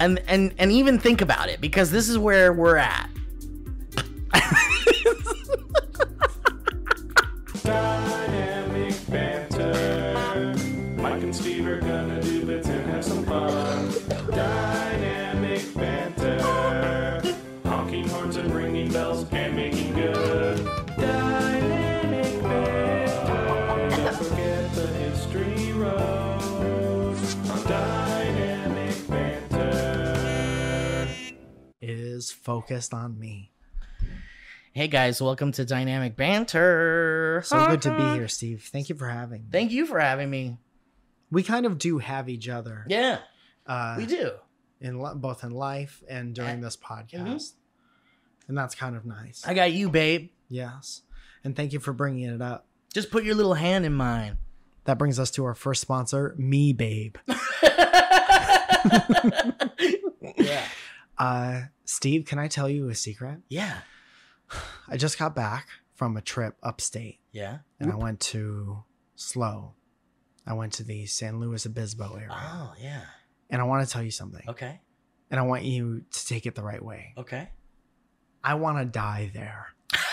and and and even think about it because this is where we're at. Focused on me. Hey guys, welcome to Dynamic Banter. So good to be here, Steve. Thank you for having me. Thank you for having me. we kind of do have each other. Yeah, Uh, we do. in both in life and during this podcast, and that's kind of nice. I got you, babe. yes, and thank you for bringing it up. Just put your little hand in mine. That brings us to our first sponsor, Me Babe. yeah. Uh, Steve, can I tell you a secret? Yeah. I just got back from a trip upstate, Yeah. and I went to Slow. I went to the San Luis Obispo area, Oh, yeah. and I want to tell you something, Okay. and I want you to take it the right way. Okay. I want to die there.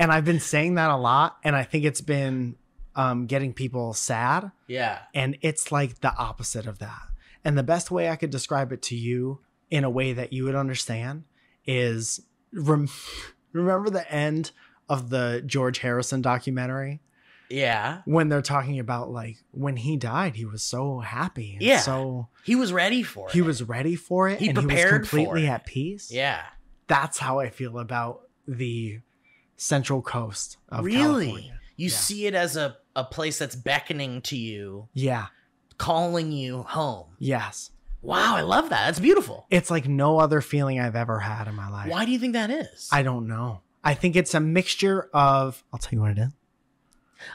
And I've been saying that a lot, and I think it's been um, getting people sad. yeah. And it's like the opposite of that. And the best way I could describe it to you in a way that you would understand is rem- remember the end of the George Harrison documentary Yeah. when they're talking about like when he died, he was so happy. And Yeah. So He was ready for it. he was ready for it He and he was prepared completely at peace. Yeah. That's how I feel about the central coast of really? California. You Yeah. see it as a, a place that's beckoning to you, Yeah. Calling you home. Yes. Wow, I love that. That's beautiful. It's like no other feeling I've ever had in my life. Why do you think that is? I don't know. I think it's a mixture of. I'll tell you what it is.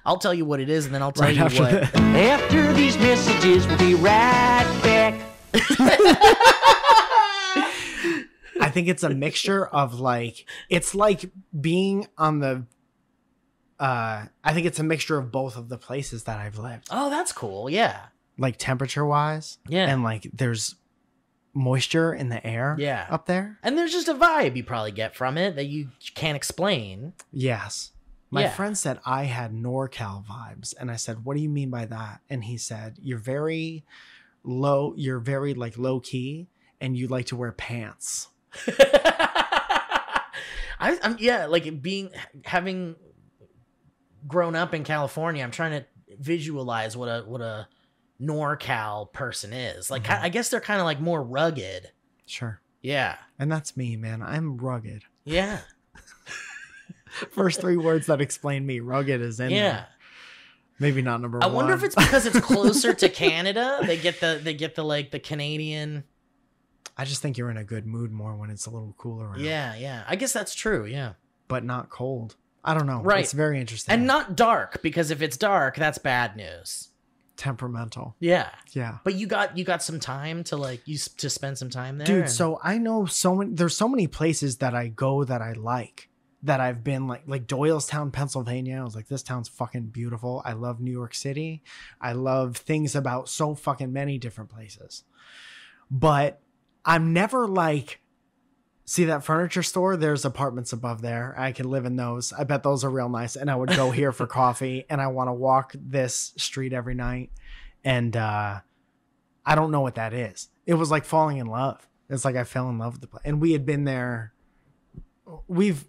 I'll tell you what it is, and then I'll tell Right you after what. the- After these messages, we'll be right back. I think it's a mixture of like it's like being on the. Uh, I think it's a mixture of both of the places that I've lived, Oh, that's cool. Yeah. Like temperature wise, Yeah. and like there's moisture in the air, Yeah. up there. And there's just a vibe you probably get from it that you can't explain. Yes. My Yeah. friend said I had NorCal vibes. And I said, What do you mean by that? And he said, You're very low, you're very like low key and you like to wear pants. I, I'm yeah, like being having grown up in California, I'm trying to visualize what a what a NorCal person is. Like Mhm. I guess they're kind of like more rugged. Sure. Yeah. And that's me, man. I'm rugged. Yeah. First three words that explain me. Rugged is in yeah. there. Maybe not number I one. I wonder if it's because it's closer to Canada. They get the they get the like the Canadian. I just think you're in a good mood more when it's a little cooler around. Yeah, yeah. I guess that's true. Yeah. But not cold. I don't know. Right. It's very interesting. And not dark because if it's dark, that's bad news. Temperamental. Yeah. Yeah. But you got you got some time to like you s- to spend some time there. dude and- so i know so many there's so many places that i go that i like that i've been like like doylestown pennsylvania i was like this town's fucking beautiful i love new york city i love things about so fucking many different places but i'm never like see that furniture store there's apartments above there i can live in those i bet those are real nice and i would go here for coffee and i want to walk this street every night and uh I don't know what that is. It was like falling in love. It's like I fell in love with the place. And we had been there. We've,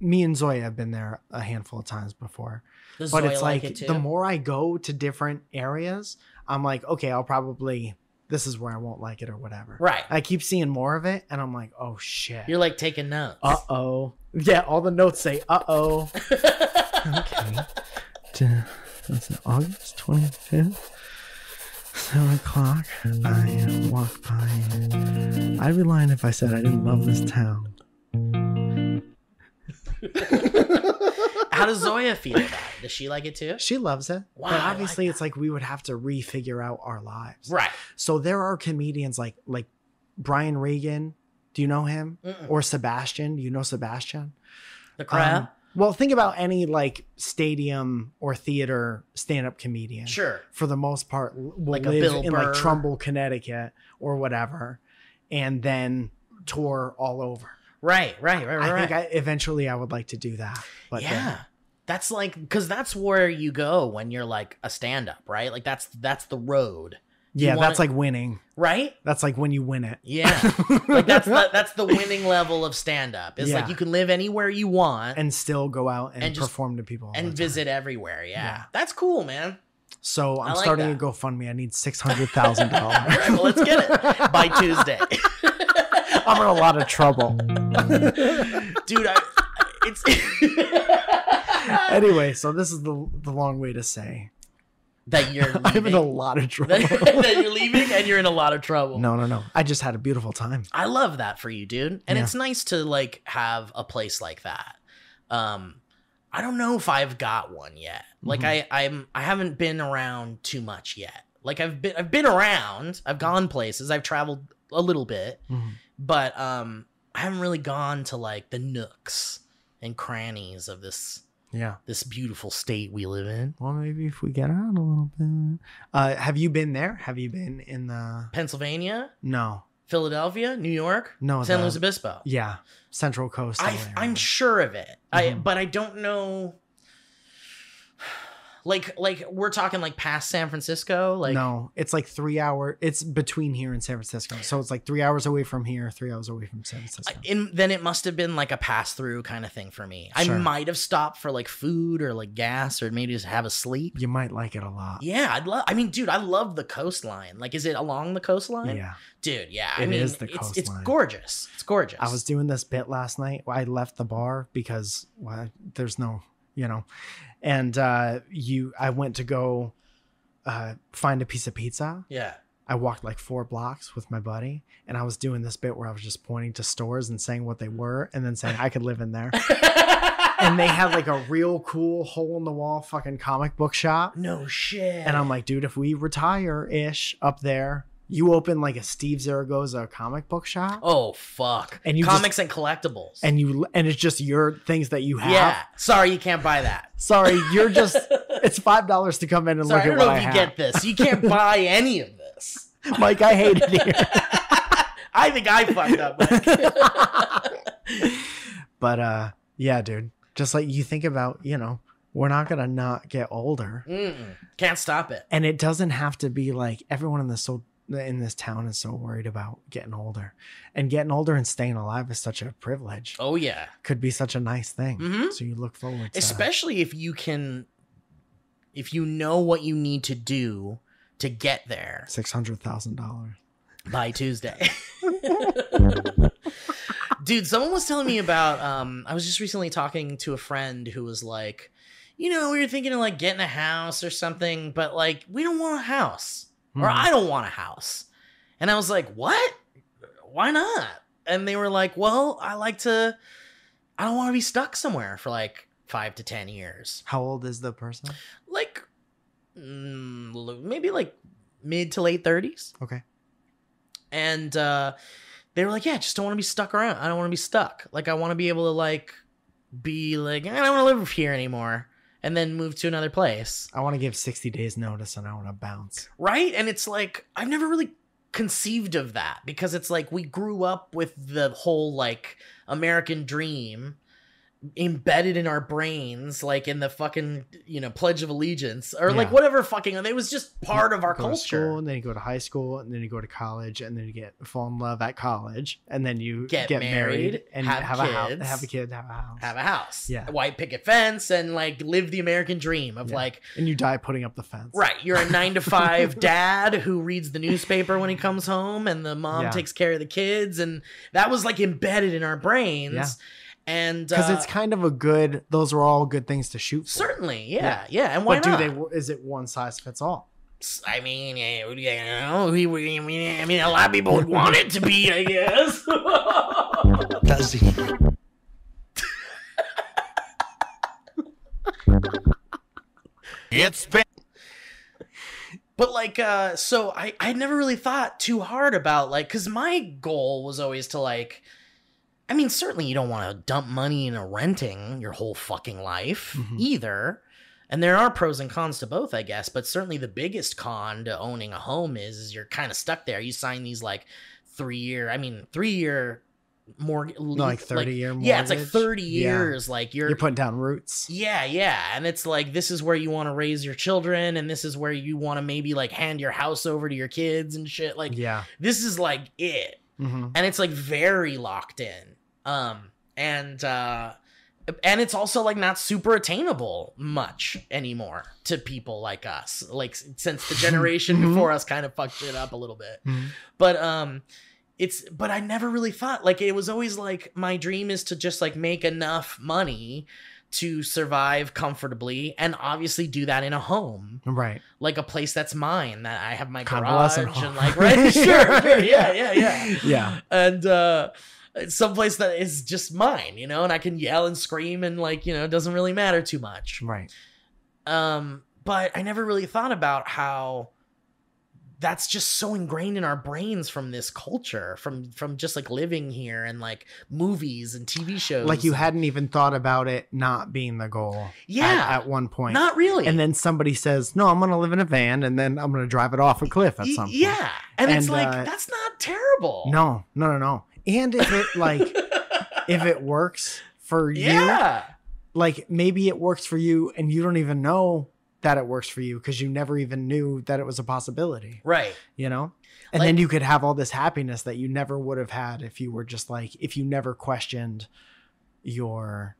me and Zoya have been there a handful of times before. Does but it's like, it the more I go to different areas, I'm like, okay, I'll probably, this is where I won't like it or whatever. right. I keep seeing more of it and I'm like, oh shit. You're like taking notes. Uh oh. Yeah, all the notes say, uh oh. okay. That's August 25th. 7 o'clock. I walk by. I'd be lying if I said I didn't love this town. How does Zoya feel about it? Does she like it too? She loves it. Wow, but I like obviously, it's like we would have to refigure out our lives. Right. So there are comedians like like Brian Regan. Do you know him? Mm-mm. Or Sebastian. Do you know Sebastian? The crab. Um, Well, think about any like stadium or theater stand-up comedian. Sure. For the most part, will Like a live Bill in like Trumbull, Connecticut, or whatever, and then tour all over. Right, right, right, right. I think I, eventually I would like to do that. But yeah. That's like because that's where you go when you're like a stand-up, right? Like that's that's the road, you yeah, wanna- that's like winning. right? That's like when you win it. Yeah, like that's the, that's the winning level of stand-up. It's like you can live anywhere you want and still go out and, And just- perform to people and visit everywhere. Yeah. Yeah. that's cool, man. So I'm like starting that. a GoFundMe. I need six hundred thousand dollars. right, well, let's get it by Tuesday, I'm in a lot of trouble. dude. I, it's anyway, so this is the the long way to say that you're leaving. I'm in a lot of trouble. that, that you're leaving and you're in a lot of trouble. no, no, no. I just had a beautiful time. I love that for you, dude. And Yeah. it's nice to like have a place like that. Um I don't know if I've got one yet. Like Mhm. I I'm I haven't been around too much yet. Like I've been I've been around. I've gone places. I've traveled a little bit, Mhm. But um I haven't really gone to like the nooks and crannies of this Yeah. this beautiful state we live in. Well, maybe if we get out a little bit. Uh, have you been there? Have you been in the? Pennsylvania, No, Philadelphia, New York, no. San the- Luis Obispo. Yeah, Central Coast. I, i'm sure of it. I Mhm. but I don't know. Like like we're talking like past San Francisco. Like no, it's like three hour. It's between here and San Francisco, so it's like three hours away from here, three hours away from San Francisco. In, then it must have been like a pass through kind of thing for me. I might have stopped for like food or like gas or maybe just have a sleep. you might like it a lot. Yeah, I'd love. I mean, dude, I love the coastline. Like, is it along the coastline? Yeah. dude. Yeah, I mean, is the it's it's gorgeous. It's gorgeous. I was doing this bit last night. I left the bar because well, there's no, you know, and uh, you. I went to go uh, find a piece of pizza. yeah. I walked like four blocks with my buddy, and I was doing this bit where I was just pointing to stores and saying what they were, and then saying I could live in there. and they had like a real cool hole in the wall fucking comic book shop. no shit. And I'm like, dude, if we retire ish up there, you open like a Steve Zaragoza comic book shop, oh fuck. And you just- comics and collectibles. and you and it's just your things that you have. yeah. Sorry, you can't buy that. Sorry, you're just. it's five dollars to come in and Sorry, I look don't at know what if I you have. get this. You can't buy any of this. Mike, I hate it here. I think I fucked up. but uh, yeah, dude. Just like you think about, you know, we're not gonna not get older, Mm-mm. Can't stop it. and it doesn't have to be like everyone in this so in this town is so worried about getting older, and getting older and staying alive is such a privilege. Oh yeah. Could be such a nice thing. Mhm. So you look forward to Especially if you can, if you know what you need to do to get there six hundred thousand dollars. by Tuesday. Dude, someone was telling me about um I was just recently talking to a friend who was like, you know, we were thinking of like getting a house or something, but like we don't want a house. Or Mhm. I don't want a house. And I was like, "What? Why not?" And they were like, "Well, I like to I don't want to be stuck somewhere for like 5 to 10 years." How old is the person? Like mm, maybe like mid to late 30s. Okay. and uh they were like yeah I just don't want to be stuck around i don't want to be stuck like i want to be able to like be like i don't want to live here anymore and then move to another place I want to give sixty days notice, and I want to bounce. right and it's like i've never really conceived of that because it's like we grew up with the whole like american dream embedded in our brains like in the fucking you know pledge of allegiance or like whatever fucking it was just part of our culture school, and then you go to high school, and then you go to college, and then you get fall in love at college, and then you Get get, married, and have have, a house, have a kid, have a house, have a house, Yeah. white picket fence, and like live the American dream of Yeah. like, and you die putting up the fence. right, you're a nine to five dad who reads the newspaper when he comes home, and the mom Yeah. takes care of the kids, and that was like embedded in our brains, Yeah. And because uh, it's kind of a good. Those are all good things to shoot for. certainly, yeah, yeah, and why But do not? they? Is it one size fits all? I mean, yeah, you know, we, we, I mean, I mean, a lot of people would want it to be, I guess. Does he? it's been But like, uh, so I I never really thought too hard about like, cause my goal was always to like, I mean, certainly you don't want to dump money into renting your whole fucking life Mhm. either. And there are pros and cons to both, I guess. But certainly the biggest con to owning a home is, is you're kind of stuck there. You sign these like three year, I mean, three year mortgage. like 30 year Yeah, it's like mortgage? 30 Yeah. years. Like you're, You're putting down roots. yeah, yeah. And it's like, this is where you want to raise your children. And this is where you want to maybe like hand your house over to your kids and shit. Like, Yeah. this is like it hmm and it's like very locked in um and uh and it's also like not super attainable much anymore to people like us like since the generation Mhm. before us kind of fucked it up a little bit Mhm. but um it's but i never really thought like it was always like my dream is to just like make enough money to survive comfortably and obviously do that in a home Right. like a place that's mine that i have my garage and home. like right sure, sure yeah yeah yeah Yeah. and uh someplace that is just mine you know and i can yell and scream and like you know it doesn't really matter too much Right. um but i never really thought about how that's just so ingrained in our brains from this culture from from just like living here and like movies and tv shows Like you hadn't even thought about it not being the goal. Yeah. At, one point. not really and then somebody says, "No, I'm going to live in a van, and then I'm going to drive it off a cliff at some point." yeah and, it's And, like uh, that's not terrible No, no, no, no. And if it like if it works for you, yeah like maybe it works for you, and you don't even know that it works for you because you never even knew that it was a possibility. right You know. And then you could have all this happiness that you never would have had if you were just like if you never questioned your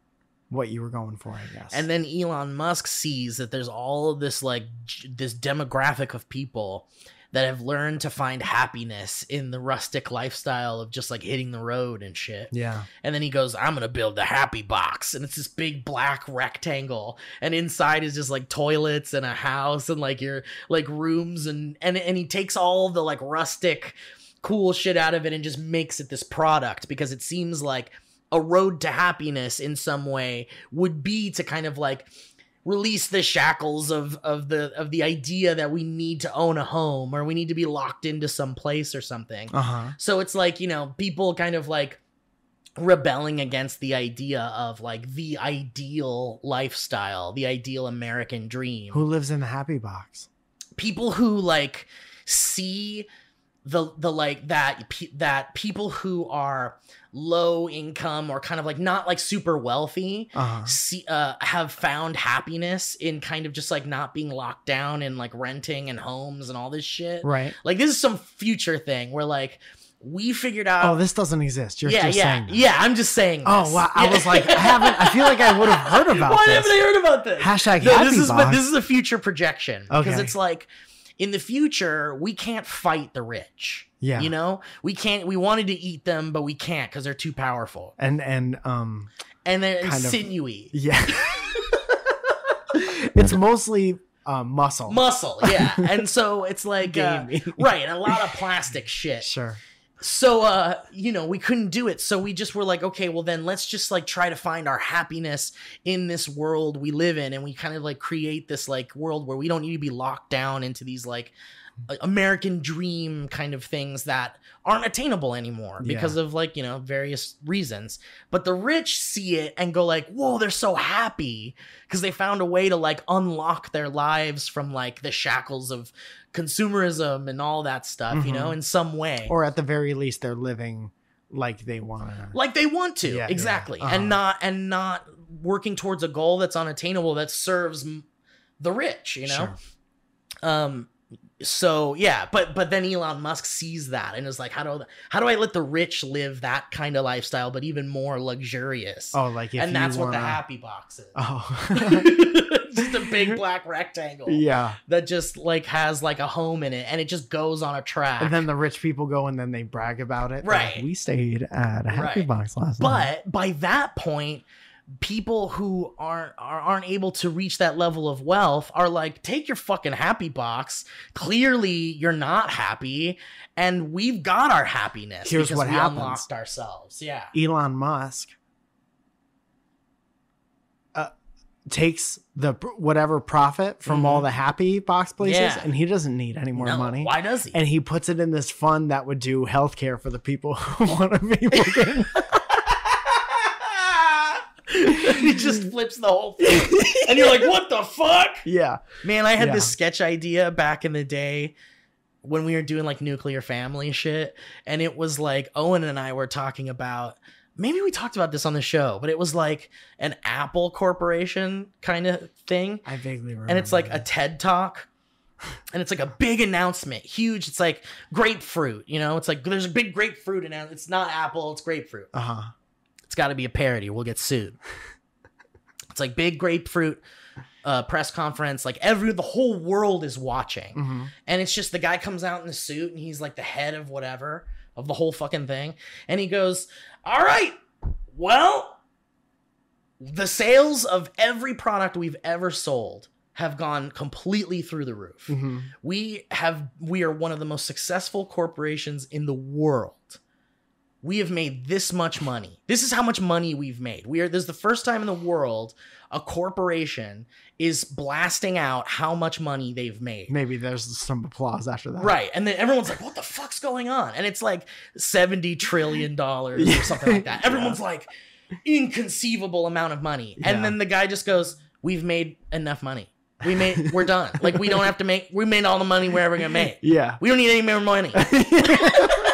what you were going for, I guess. And then Elon Musk sees that there's all of this like j- this demographic of people that have learned to find happiness in the rustic lifestyle of just like hitting the road and shit. yeah, And then he goes, I'm gonna build the happy box. And it's this big black rectangle. And inside is just like toilets and a house and like your like rooms and and and he takes all the like rustic cool shit out of it and just makes it this product because it seems like a road to happiness in some way would be to kind of like release the shackles of of the of the idea that we need to own a home or we need to be locked into some place or something. uh huh, So it's like, you know, people kind of like rebelling against the idea of like the ideal lifestyle, the ideal American dream. who lives in the happy box? people who like see the the like that that people who are low income or kind of like not like super wealthy Uh huh. see uh have found happiness in kind of just like not being locked down and like renting and homes and all this shit. Right. Like this is some future thing where like we figured out Oh, this doesn't exist. You're yeah, just yeah, saying. That. yeah. I'm just saying. Oh this. wow! I Yeah. was like, I haven't. I feel like I would have heard about Why this. haven't I heard about this? Hashtag No, happy this is but this is a future projection because Okay. it's like in the future we can't fight the rich. Yeah. you know we can't. We wanted to eat them, but we can't because they're too powerful and and um and they're Kind of- sinewy. yeah. it's mostly uh, muscle. Muscle, yeah, and so it's like uh, right, and a lot of plastic shit. Sure. so uh you know we couldn't do it so we just were like okay well then let's just like try to find our happiness in this world we live in and we kind of like create this like world where we don't need to be locked down into these like american dream kind of things that aren't attainable anymore because of like you know various reasons. But the rich see it and go like whoa they're so happy. Because they found a way to like unlock their lives from like the shackles of consumerism and all that stuff you know Mhm. in some way. Or at the very least, they're living like they want to. like they want to Yeah, yeah, exactly. Uh-huh. and not and not working towards a goal that's unattainable that serves the rich you know? Um so yeah but but then elon musk sees that and is like how do how do i let the rich live that kind of lifestyle but even more luxurious Oh, like if and that's what the happy box is Oh. just a big black rectangle yeah. that just like has like a home in it and it just goes on a track And then the rich people go and then they brag about it. They're like, Right. we stayed at a happy Right. box last night. But by that point, people who aren't are, aren't able to reach that level of wealth are like, take your fucking happy box. Clearly, you're not happy, and we've got our happiness. Here's what we happens. unlocked ourselves. Yeah. Elon Musk uh, takes the whatever profit from all the happy box places, Mm-hmm. Yeah. and he doesn't need any more No, money. Why does he? And he puts it in this fund that would do healthcare for the people who want to be working. It just flips the whole thing. And you're like, what the fuck? Yeah. Man, I had Yeah. this sketch idea back in the day when we were doing like nuclear family shit. And it was like Owen and I were talking about maybe we talked about this on the show, but it was like an Apple Corporation kind of thing. I vaguely remember. And it's like a TED talk. And it's like a big announcement, huge. It's like grapefruit, you know. It's like there's a big grapefruit announcement. It's not Apple, it's grapefruit. uh huh. Got to be a parody. We'll get sued. it's like big grapefruit uh, press conference. Like every the whole world is watching, hmm and it's just the guy comes out in the suit and he's like the head of whatever of the whole fucking thing, and he goes, "All right, well, the sales of every product we've ever sold." have gone completely through the roof. hmm We have we are one of the most successful corporations in the world. We have made this much money. This is how much money we've made. We are this is the first time in the world a corporation is blasting out how much money they've made. Maybe there's some applause after that. Right. And then everyone's like, what the fuck's going on? And it's like 70 trillion dollars or something like that. Yeah. Everyone's like, inconceivable amount of money. And Yeah. then the guy just goes, We've made enough money. We made we're done. Like we don't have to make we made all the money we're ever gonna make. Yeah. We don't need any more money.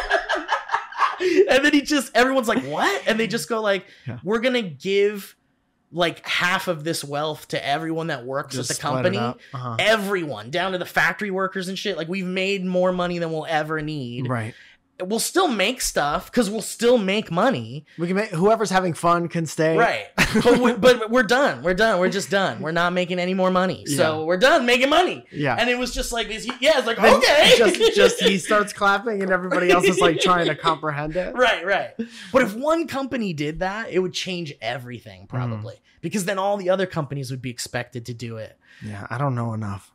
and then he just everyone's like, What? And they just go like, Yeah. We're gonna give like half of this wealth to everyone that works Just at the company. Uh-huh. everyone down to the factory workers and shit like we've made more money than we'll ever need Right. We'll still make stuff because we'll still make money. We can make whoever's having fun can stay. right. But, we, but we're done. We're done. We're just done. We're not making any more money. So we're done making money. Yeah. and it was just like this yeah it's like Then okay. just just he starts clapping and everybody else is like trying to comprehend it. right right. But if one company did that it would change everything probably. Mm. Because then all the other companies would be expected to do it. Yeah, I don't know enough.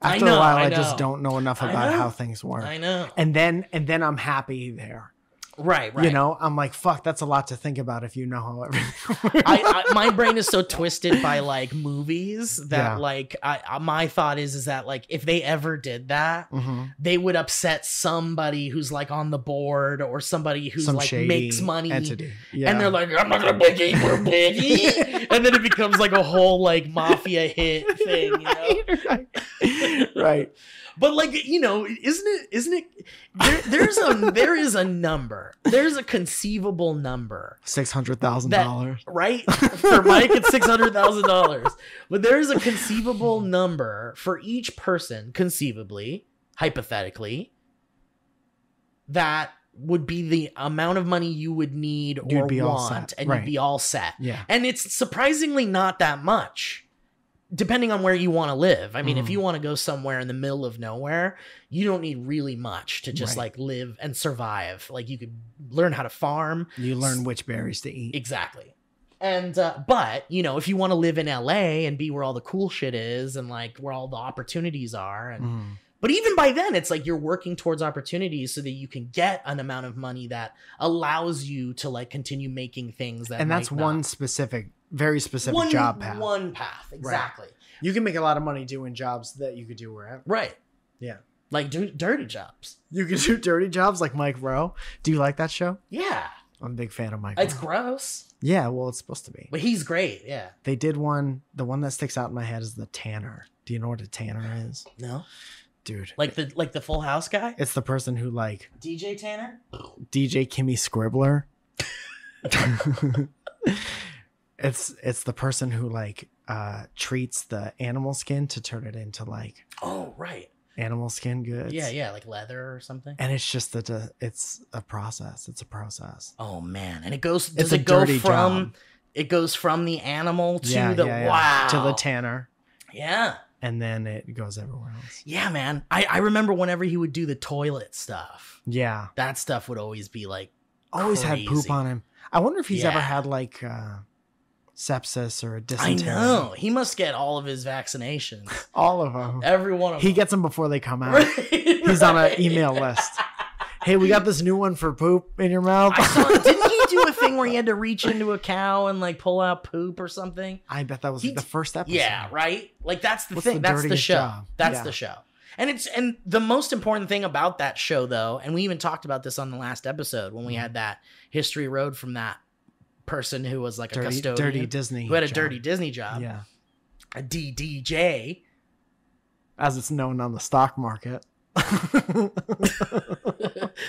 After know, a while, I I, just don't know enough about know. how things work. i know And then and then I'm happy there. Right right You know, I'm like, fuck, that's a lot to think about if you know how everything works. I, I my brain is so twisted by like movies that Yeah. like I, my thought is is that like if they ever did that Mhm. they would upset somebody who's like on the board or somebody who's Some like makes money entity. Yeah. and they're like I'm not gonna make any more money and then it becomes like a whole like mafia hit thing you know right. right. But like you know isn't it isn't it there, there's a there is a number there's a conceivable number Six hundred thousand dollars. right? For Mike, it's six hundred thousand dollars. But there is a conceivable number for each person, conceivably, hypothetically, that would be the amount of money you would need or be want, and right. you'd be all set. Yeah. And it's surprisingly not that much. Depending on where you want to live. I mean, if Mhm. you want to go somewhere in the middle of nowhere, you don't need really much to just Right. like live and survive. Like you could learn how to farm, You learn which berries to eat. Exactly. And uh, but you know, if you want to live in LA and be where all the cool shit is and like where all the opportunities are, and Mhm. but even by then, it's like you're working towards opportunities so that you can get an amount of money that allows you to like continue making things that And that's not- one specific, very specific one job path. One path, exactly. You can make a lot of money doing jobs that you could do wherever. Right. Yeah. Like do dirty jobs. You can do dirty jobs like Mike Rowe. Do you like that show? Yeah. I'm a big fan of Mike. It's Rowe. gross, Yeah, well, it's supposed to be. but he's great. Yeah. They did one. The one that sticks out in my head is the Tanner. Do you know what a Tanner is, No. dude? Like the like the Full House guy, It's the person who like DJ Tanner. DJ Kimmy Scribbler. it's it's the person who like uh treats the animal skin to turn it into like Oh right. animal skin goods. Yeah, yeah, like leather or something. And it's just that uh, it's a process. It's a process. Oh man, and it goes. Does It's a it go dirty from? job. It goes from the animal to yeah, the yeah, yeah. wow to the tanner, yeah, and then it goes everywhere else. yeah, man. I I remember whenever he would do the toilet stuff. Yeah, That stuff would always be like, always had poop on him. I wonder if he's ever had like uh, sepsis or a I dysentery. know he must get all of his vaccinations, all of them. every one of He them. He gets them before they come out. He's on an email list. Hey, we got this new one for poop in your mouth. I saw. Didn't he do a thing where he had to reach into a cow and like pull out poop or something? I bet that was He the first episode. Yeah, right. Like that's the What's thing. the that's the show. job? That's Yeah. the show. And it's and the most important thing about that show though, and we even talked about this on the last episode when we Mm-hmm. had that history road from that person who was like a dirty, custodian, dirty Disney. who had a job. dirty Disney job, Yeah, a DDJ. as it's known on the stock market.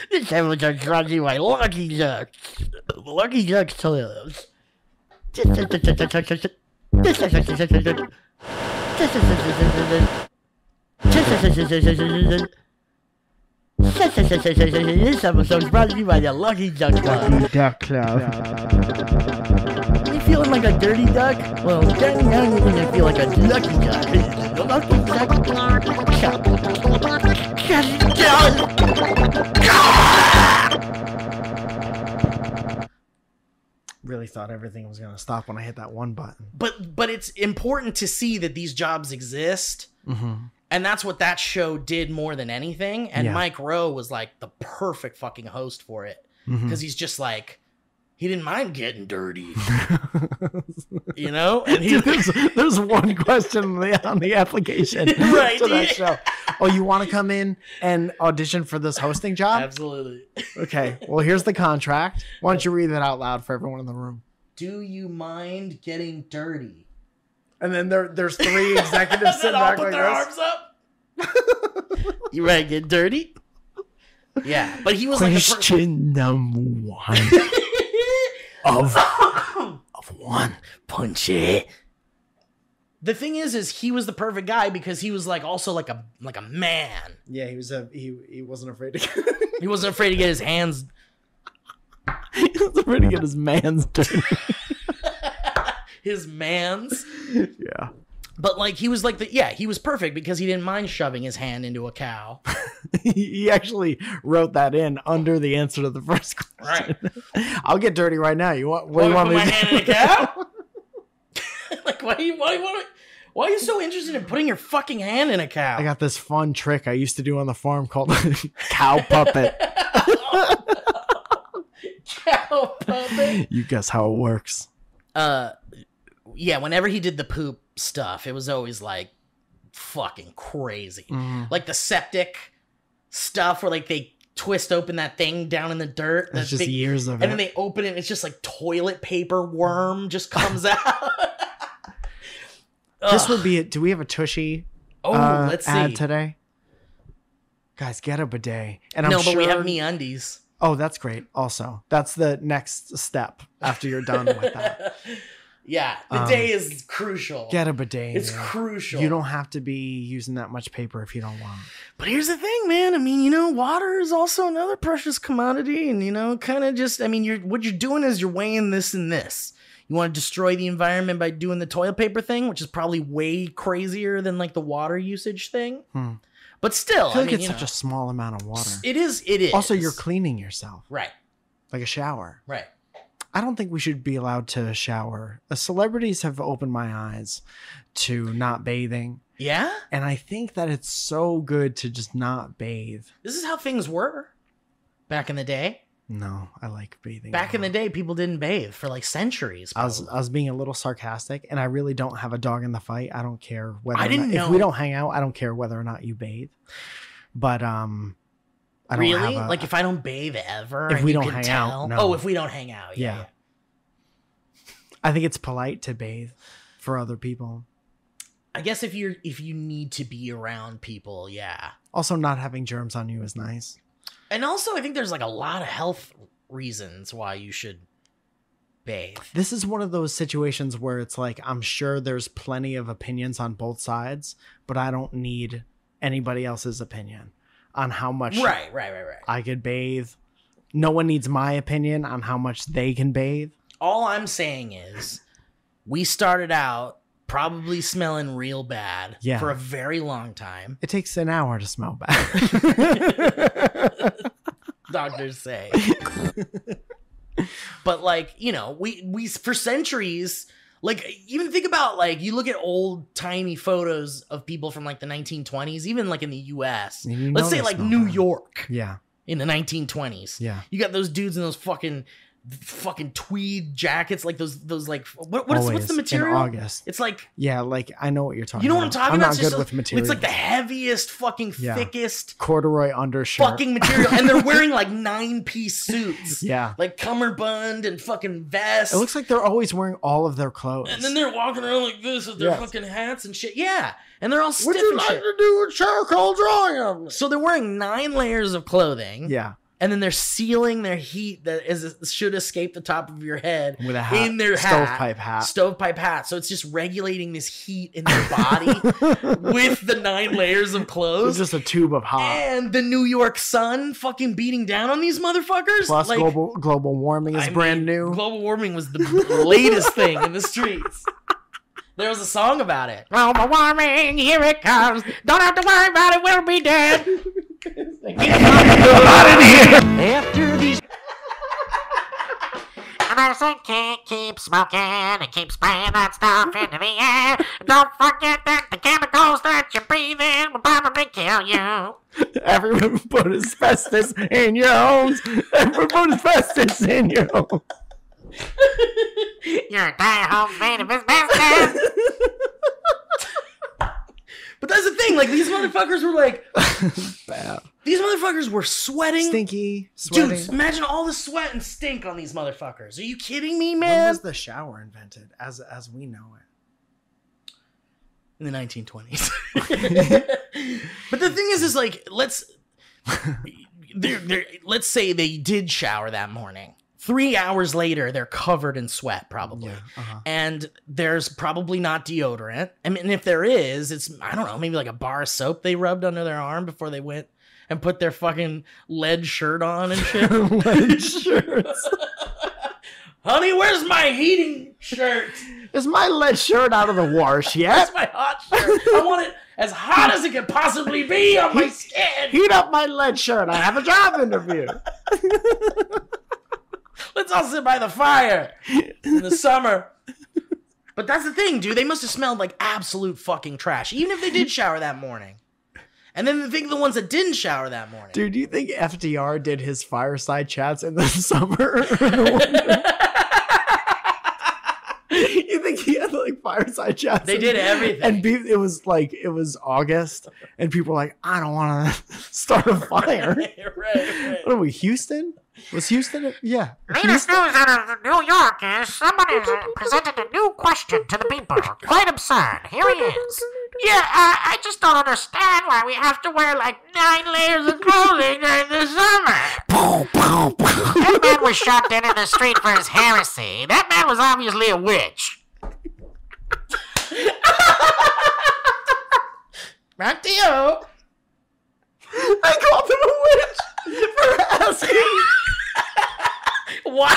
this episode's brought to you by Lucky Ducks. Lucky Ducks Toilets. This episode's brought to you by the Lucky Duck Club. Duck Club. You feeling like a dirty duck? Well, then now you're gonna feel like a lucky duck. The lucky duck. Really thought everything was gonna stop when I hit that one button. But but it's important to see that these jobs exist. Mm-hmm. And that's what that show did more than anything. And Yeah. Mike Rowe was like the perfect fucking host for it. Mm-hmm. Because he's just like, he didn't mind getting dirty. you know? And he there's, there's one question on the, application Right, to that show. Oh, you want to come in and audition for this hosting job? Absolutely. Okay. Well, here's the contract. Why don't you read that out loud for everyone in the room? Do you mind getting dirty? And then there, there's three executives And sitting then all back put like their this. arms up. you ready to get dirty? Yeah, but he was like the. Question number one of of one. punch it. The thing is, is he was the perfect guy because he was like also like a like a man. Yeah, he was a he. He wasn't afraid to. He wasn't afraid to get his hands. he was afraid to get his man's dirty. His man's. yeah. But like he was like the yeah he was perfect because he didn't mind shoving his hand into a cow. he actually wrote that in under the answer to the first question. Right. I'll get dirty right now. You want what do you Want want me to put my hand in a cow? like why do you why why why are you so interested in putting your fucking hand in a cow? I got this fun trick I used to do on the farm called cow puppet. cow puppet. You guess how it works. uh yeah whenever he did the poop stuff it was always like fucking crazy Mm-hmm. like the septic stuff where like they twist open that thing down in the dirt It's that just big- years of and it. then they open it and it's just like toilet paper worm just comes out this would be it. Do we have a Tushy oh uh, let's ad see today? Guys, get a bidet. And I'm no but sure we have MeUndies Oh, that's great. Also, that's the next step after you're done with that. yeah the Um, day is crucial Get a bidet. it's man. crucial You don't have to be using that much paper if you don't want. But here's the thing, man. I mean, you know, water is also another precious commodity, and you know, kind of just, I mean, you're what you're doing is you're weighing this and this. You want to destroy the environment by doing the toilet paper thing, which is probably way crazier than like the water usage thing. Hmm. But still, I feel I like mean, it's you such know, a small amount of water. it is. It is. Also, you're cleaning yourself right, like a shower. right. I don't think we should be allowed to shower. The celebrities have opened my eyes to not bathing. Yeah, And I think that it's so good to just not bathe. this is how things were back in the day. No, I like bathing. Back in the day, people didn't bathe for like centuries. I was. I was being a little sarcastic, and I really don't have a dog in the fight. I don't care whether I didn't not, if we don't hang out. I don't care whether or not you bathe. But um, I don't really? a, like if I don't bathe ever, If we don't can hang out, no. Oh, if we don't hang out, yeah. Yeah. yeah. I think it's polite to bathe for other people. I guess if you're if you need to be around people, yeah. Also, not having germs on you is nice. And also I think there's like a lot of health reasons why you should bathe. This is one of those situations where it's like I'm sure there's plenty of opinions on both sides, but I don't need anybody else's opinion on how much Right, right, right, right. I could bathe. No one needs my opinion on how much they can bathe. All I'm saying is we started out probably smelling real bad Yeah. for a very long time. It takes an hour to smell bad. doctors say. but like, you know, we we for centuries like even think about like you look at old tiny photos of people from like the 1920s, even like in the US. You Let's say like New. York yeah, in the 1920s. yeah. You got those dudes in those fucking fucking tweed jackets, like those those like what, what's Always what's the in material? August. It's like Yeah, like I know what you're talking. you know what I'm about. talking I'm about? not It's good with material. It's like the heaviest, fucking Yeah. thickest corduroy undershirt. fucking material, and they're wearing like nine piece suits, yeah. like cummerbund and fucking vest. It looks like they're always wearing all of their clothes. and then they're walking around like this with their Yes. fucking hats and shit. Yeah, and they're all stiff Would you like shit. to do a charcoal drawing of me? So they're wearing nine layers of clothing. Yeah, and then they're sealing their heat that is should escape the top of your head with a hat, in their hat, stovepipe hat. stovepipe hat. So it's just regulating this heat in their body with the nine layers of clothes. It's just a tube of hot. and the New York sun fucking beating down on these motherfuckers. Plus, Like, global global warming is I brand mean, new. Global warming was the latest thing in the streets. There was a song about it. Global warming, here it comes. Don't have to worry about it, we'll be dead. After these. And I said, can't keep smoking and keep spraying that stuff into the air. Don't forget that the chemicals that you breathe in will probably kill you. Everyone put asbestos in your homes. Everyone put asbestos in your homes. Your entire home's made of asbestos. But that's the thing. Like these motherfuckers were like, Bad. These motherfuckers were sweating. Stinky, sweating. Dude, imagine all the sweat and stink on these motherfuckers. Are you kidding me, man? when was the shower invented? As as we know it. in the 1920s. but the thing is, is like, let's, they're, they're, let's say they did shower that morning. Three hours later, they're covered in sweat, probably. uh-huh. And there's probably not deodorant. I mean, if there is, it's, I don't know, maybe like a bar of soap they rubbed under their arm before they went and put their fucking lead shirt on and shit. Lead shirts. Honey, where's my heating shirt? Is my lead shirt out of the wash yet? That's my hot shirt. I want it as hot as it can possibly be on my skin. Heat up my lead shirt. I have a job interview. Let's all sit by the fire in the summer. But that's the thing, dude. They must have smelled like absolute fucking trash, even if they did shower that morning. And then think of the ones that didn't shower that morning. Dude, do you think FDR did his fireside chats in the summer? or the winter? you think he like fireside chats? They and- did everything. And be, it was like it was August, and people were like, "I don't want to start a fire." right, right. What are we, Houston? Was Houston? it? Yeah. Latest news out of New York is somebody has presented a new question to the people. Quite absurd. Here he is. Yeah, uh, I just don't understand why we have to wear like nine layers of clothing during the summer. that man was shot dead in the street for his heresy. That man was obviously a witch. Back to you. I called him a witch for asking. Why?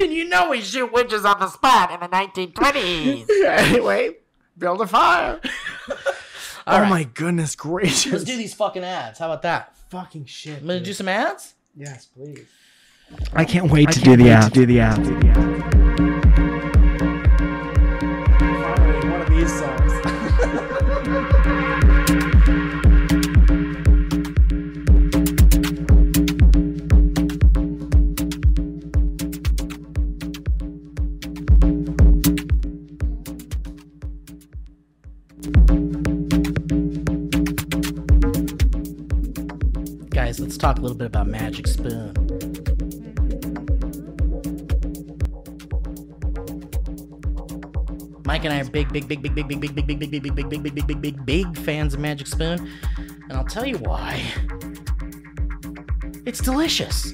And you know we shoot witches on the spot in the 1920s. anyway, build a fire. All oh right. my goodness gracious! Let's do these fucking ads. How about that? fucking shit. I'm gonna dude. do some ads. Yes, please. I can't wait to do the app. Do the app. Finally, one of these songs. Guys, let's talk a little bit about Magic Spoon. Mike and I are big, big, big, big, big, big, big, big, big, big, big, big, big, big, big, big, big, big, big fans of Magic Spoon, and I'll tell you why. It's delicious,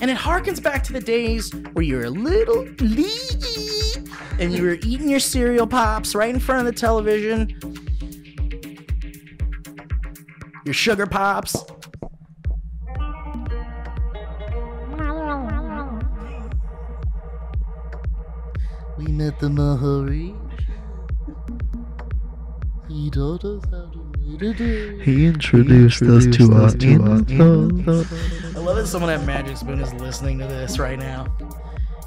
and it harkens back to the days where you were a little leaky, and you were eating your cereal pops right in front of the television. Your sugar pops. He introduced us to our in-laws. I love that someone at Magic Spoon is listening to this right now.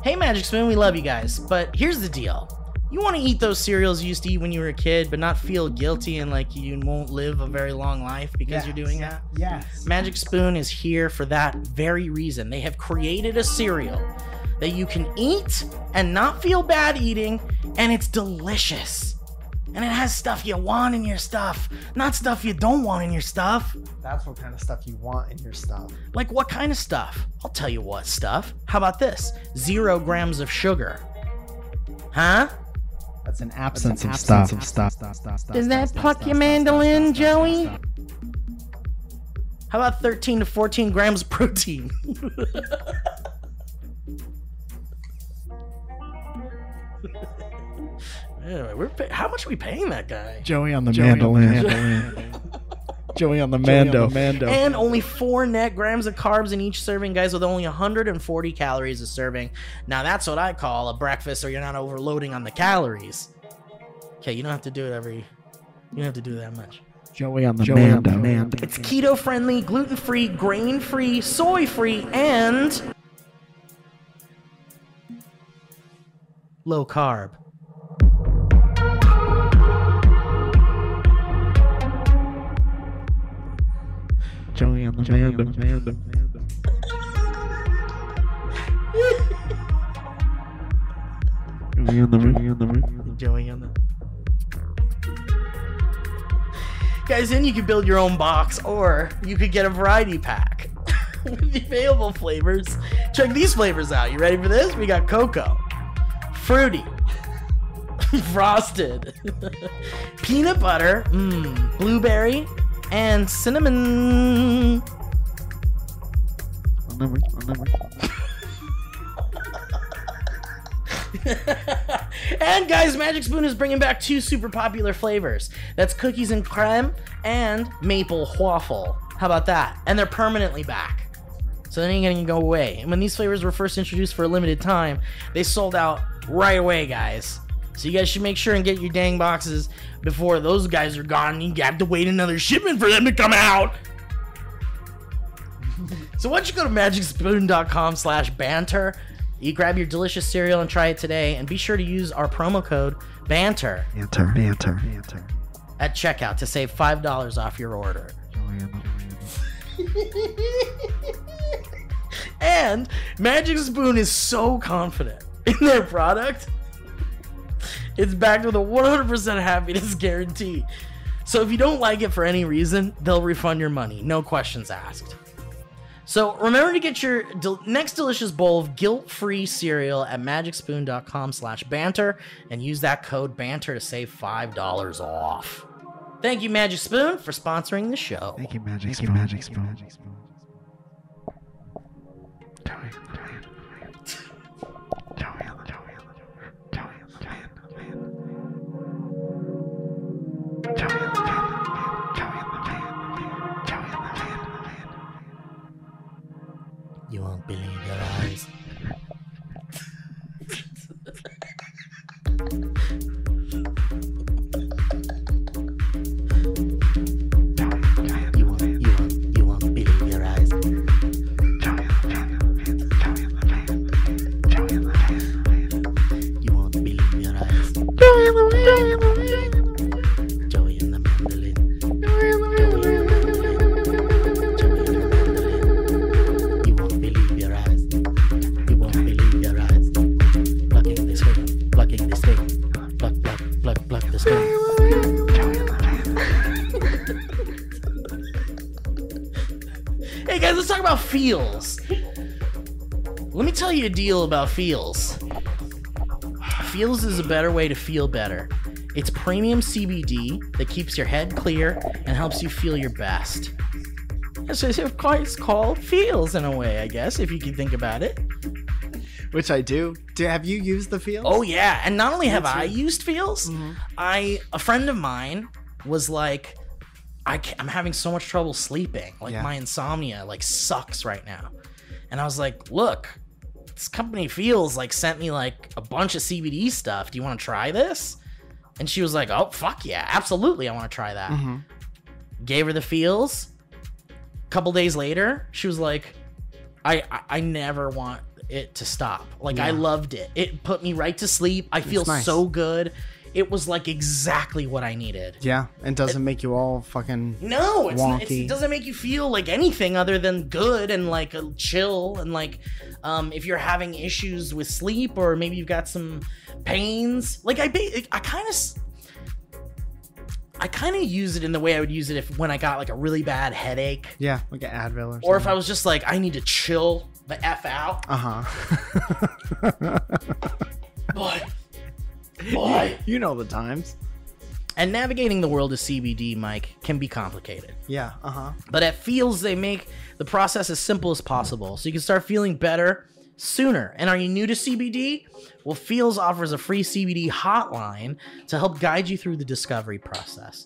Hey, Magic Spoon, we love you guys, but here's the deal. You want to eat those cereals you used to eat when you were a kid, but not feel guilty and like you won't live a very long life because you're doing that? Yes. Magic Spoon is here for that very reason. They have created a cereal that you can eat and not feel bad eating, and it's delicious. And it has stuff you want in your stuff, not stuff you don't want in your stuff. That's what kind of stuff you want in your stuff. Like what kind of stuff? I'll tell you what stuff. How about this? Zero grams of sugar. Huh? That's an absence, of stuff. Does that pluck your mandolin, Joey? How about 13 to 14 grams of protein? anyway, we're pay- how much are we paying that guy? Joey on the mandolin. Joey on the mando. Mando. And only four net grams of carbs in each serving, guys, with only 140 calories a serving. Now that's what I call a breakfast, or you're not overloading on the calories. Okay, you don't have to do it every. You don't have to do that much. Joey on the Joey on mando. the mando. It's keto friendly, gluten free, grain free, soy free, and low carb. Joey on the mando. Joey on the Joey on the Joey on the. Guys, then you could build your own box, or you could get a variety pack with the available flavors. Check these flavors out. You ready for this? We got cocoa, fruity, frosted, peanut butter, mmm, blueberry, and cinnamon. and guys, Magic Spoon is bringing back two super popular flavors. That's cookies and creme and maple waffle. How about that? And they're permanently back. So they ain't gonna go away. And when these flavors were first introduced for a limited time, they sold out right away, guys. So you guys should make sure and get your dang boxes before those guys are gone. You have to wait another shipment for them to come out. So why don't you go to magicspoon.com slash banter. You grab your delicious cereal and try it today, and be sure to use our promo code BANTER banter banter banter. at checkout to save $5 off your order. Joey on the And Magic Spoon is so confident in their product, it's backed with a 100% happiness guarantee. So if you don't like it for any reason, they'll refund your money, no questions asked. So remember to get your del- next delicious bowl of guilt-free cereal at magicspoon.com slash banter and use that code banter to save $5 off. Thank you, Magic Spoon, for sponsoring the show. Thank you, Magic Spoon. Magic Spoon. Tell you a deal about feels. Feels is a better way to feel better. It's premium CBD that keeps your head clear and helps you feel your best. It's, it's it's called feels in a way, I guess, if you can think about it. Which I do. do. Have you used the feels? Oh yeah, and not only have I used feels, mm-hmm. I a friend of mine was like, I ca I'm having so much trouble sleeping. Like Yeah. my insomnia like sucks right now, and I was like, look, this company feels like sent me like a bunch of CBD stuff. Do you want to try this? And she was like, oh fuck yeah, absolutely, I want to try that. Mhm. Gave her the feels. A couple days later, she was like, I, I I never want it to stop. Like I loved it. It put me right to sleep. I feel nice. so good. It was like exactly what I needed. Yeah, and doesn't make you all fucking. No, it's, it's, it doesn't make you feel like anything other than good and like a chill and like um, if you're having issues with sleep or maybe you've got some pains. Like I, I kind of, I kind of use it in the way I would use it if when I got like a really bad headache Yeah, like an Advil or. or if I was just like I need to chill the f out. Uh huh. Boy, boy. you know the times. And navigating the world of CBD, Mike, can be complicated. Yeah. Uh huh. But at Feels, they make the process as simple as possible so you can start feeling better sooner. And are you new to CBD? Well, Feels offers a free CBD hotline to help guide you through the discovery process.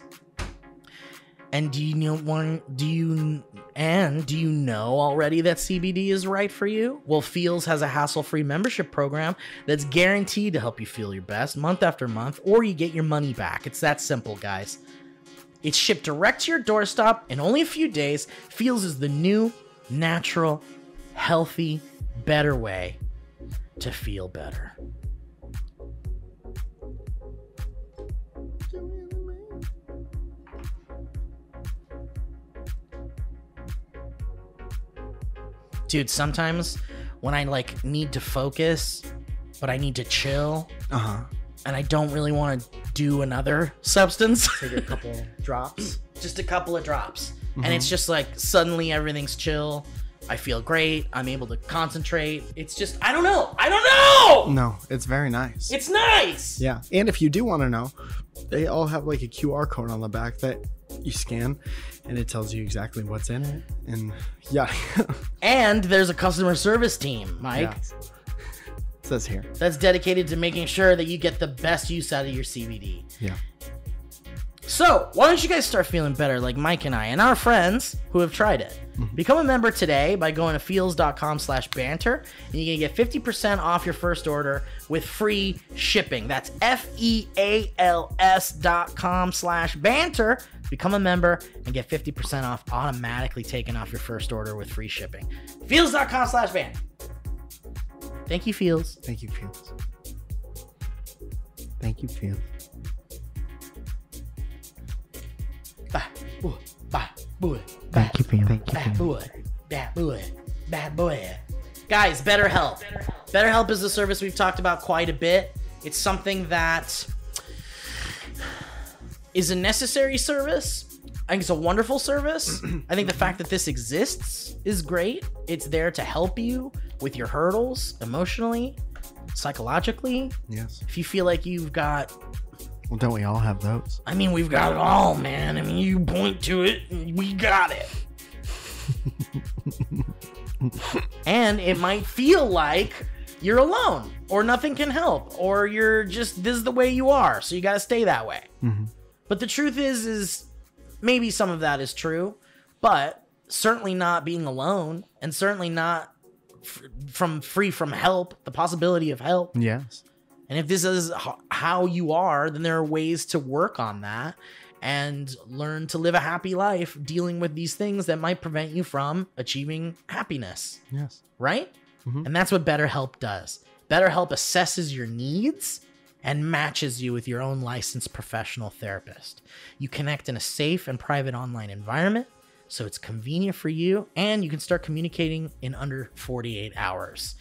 And do you know one? Do you and do you know already that CBD is right for you? Well, Feels has a hassle-free membership program that's guaranteed to help you feel your best month after month, or you get your money back. It's that simple, guys. It's shipped direct to your doorstep in only a few days. Feels is the new, natural, healthy, better way to feel better. Dude, sometimes when I like need to focus, but I need to chill, Uh huh. and I don't really want to do another substance. Take a couple drops. just a couple of drops. And Mm-hmm. it's just like suddenly everything's chill. I feel great. I'm able to concentrate. It's just, I don't know. I don't know. No, it's very nice. It's nice. Yeah, and if you do want to know, they all have like a QR code on the back that you scan, and it tells you exactly what's in it. And yeah, And there's a customer service team, Mike, yeah. It says here. that's dedicated to making sure that you get the best use out of your CBD. Yeah. So, why don't you guys start feeling better like Mike and I and our friends who have tried it? Mm-hmm. Become a member today by going to feels.com slash banter and you can get 50% off your first order with free shipping. That's F-E-A-L-S dot com slash banter. Become a member and get 50% off automatically taken off your first order with free shipping. Feels.com slash banter. Thank you, Feels. Thank you, Fields. Thank you, Fields. Bye, boy, bye, boy. Thank you, Fields. Thank you, Bad boy. Bad boy. Bad boy. Guys, BetterHelp. BetterHelp is a service we've talked about quite a bit. It's something that is a necessary service. I think it's a wonderful service. I think the fact that this exists is great. It's there to help you with your hurdles emotionally, psychologically. Yes. If you feel like you've got Well, don't we all have those? I mean, we've got it all, man. I mean, you point to it, and we got it. And it might feel like you're alone, or nothing can help, or you're just this is the way you are, so you got to stay that way. Mm-hmm. But the truth is, is maybe some of that is true, but certainly not being alone, and certainly not f- from free from help, the possibility of help. Yes. And if this is how you are, then there are ways to work on that and learn to live a happy life dealing with these things that might prevent you from achieving happiness, Yes. right? Mhm. And that's what BetterHelp does. BetterHelp assesses your needs and matches you with your own licensed professional therapist. You connect in a safe and private online environment, so it's convenient for you, and you can start communicating in under 48 hours.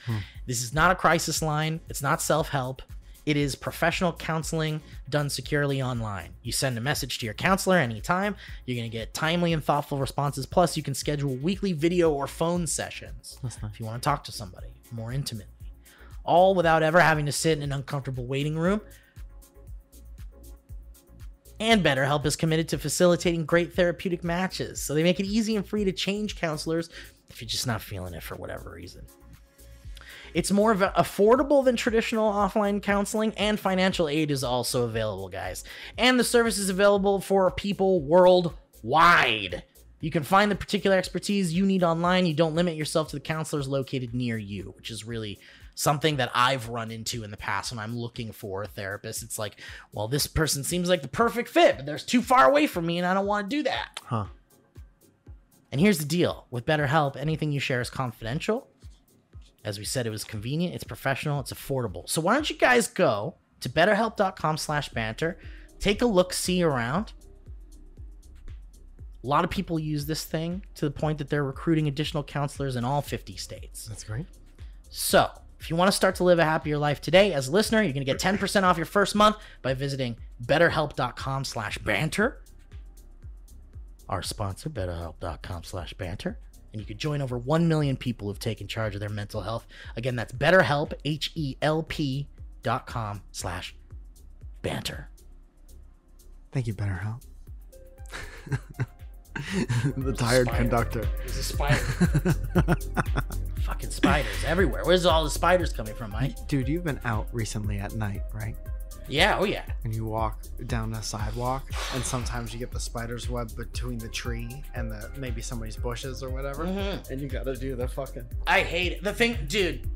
This is not a crisis line, it's not self help. It is professional counseling done securely online. You send a message to your counselor anytime. You're going to get timely and thoughtful responses. Plus, you can schedule weekly video or phone sessions nice. if you want to talk to somebody more intimately. All without ever having to sit in an uncomfortable waiting room. And BetterHelp is committed to facilitating great therapeutic matches. So they make it easy and free to change counselors if you're just not feeling it for whatever reason. It's more affordable than traditional offline counseling, and financial aid is also available, guys. And the service is available for people worldwide. You can find the particular expertise you need online. You don't limit yourself to the counselors located near you, which is really something that I've run into in the past when I'm looking for a therapist. It's like, well, this person seems like the perfect fit, but they're too far away from me and I don't want to do that. Huh. And here's the deal with BetterHelp, anything you share is confidential As we said, it was convenient, it's professional, it's affordable. So why don't you guys go to betterhelp.com slash banter, take a look, see around. A lot of people use this thing to the point that they're recruiting additional counselors in all 50 states. That's great. So, if you want to start to live a happier life today, as a listener, you're going to get 10% off your first month by visiting betterhelp.com slash banter. Our sponsor, betterhelp.com slash banter. And you could join over 1 million people who've taken charge of their mental health. Again, that's betterhelp, H-E-L-P dot com slash banter. Thank you, BetterHelp. the tired conductor. There's a spider. Fucking spiders everywhere. Where's all the spiders coming from, Mike? Dude, you've been out recently at night, right? Yeah, oh yeah. And you walk down the sidewalk, and sometimes you get the spider's web between the tree and the maybe somebody's bushes or whatever, Mhm. and you gotta do the fucking. I hate it. The thing, dude,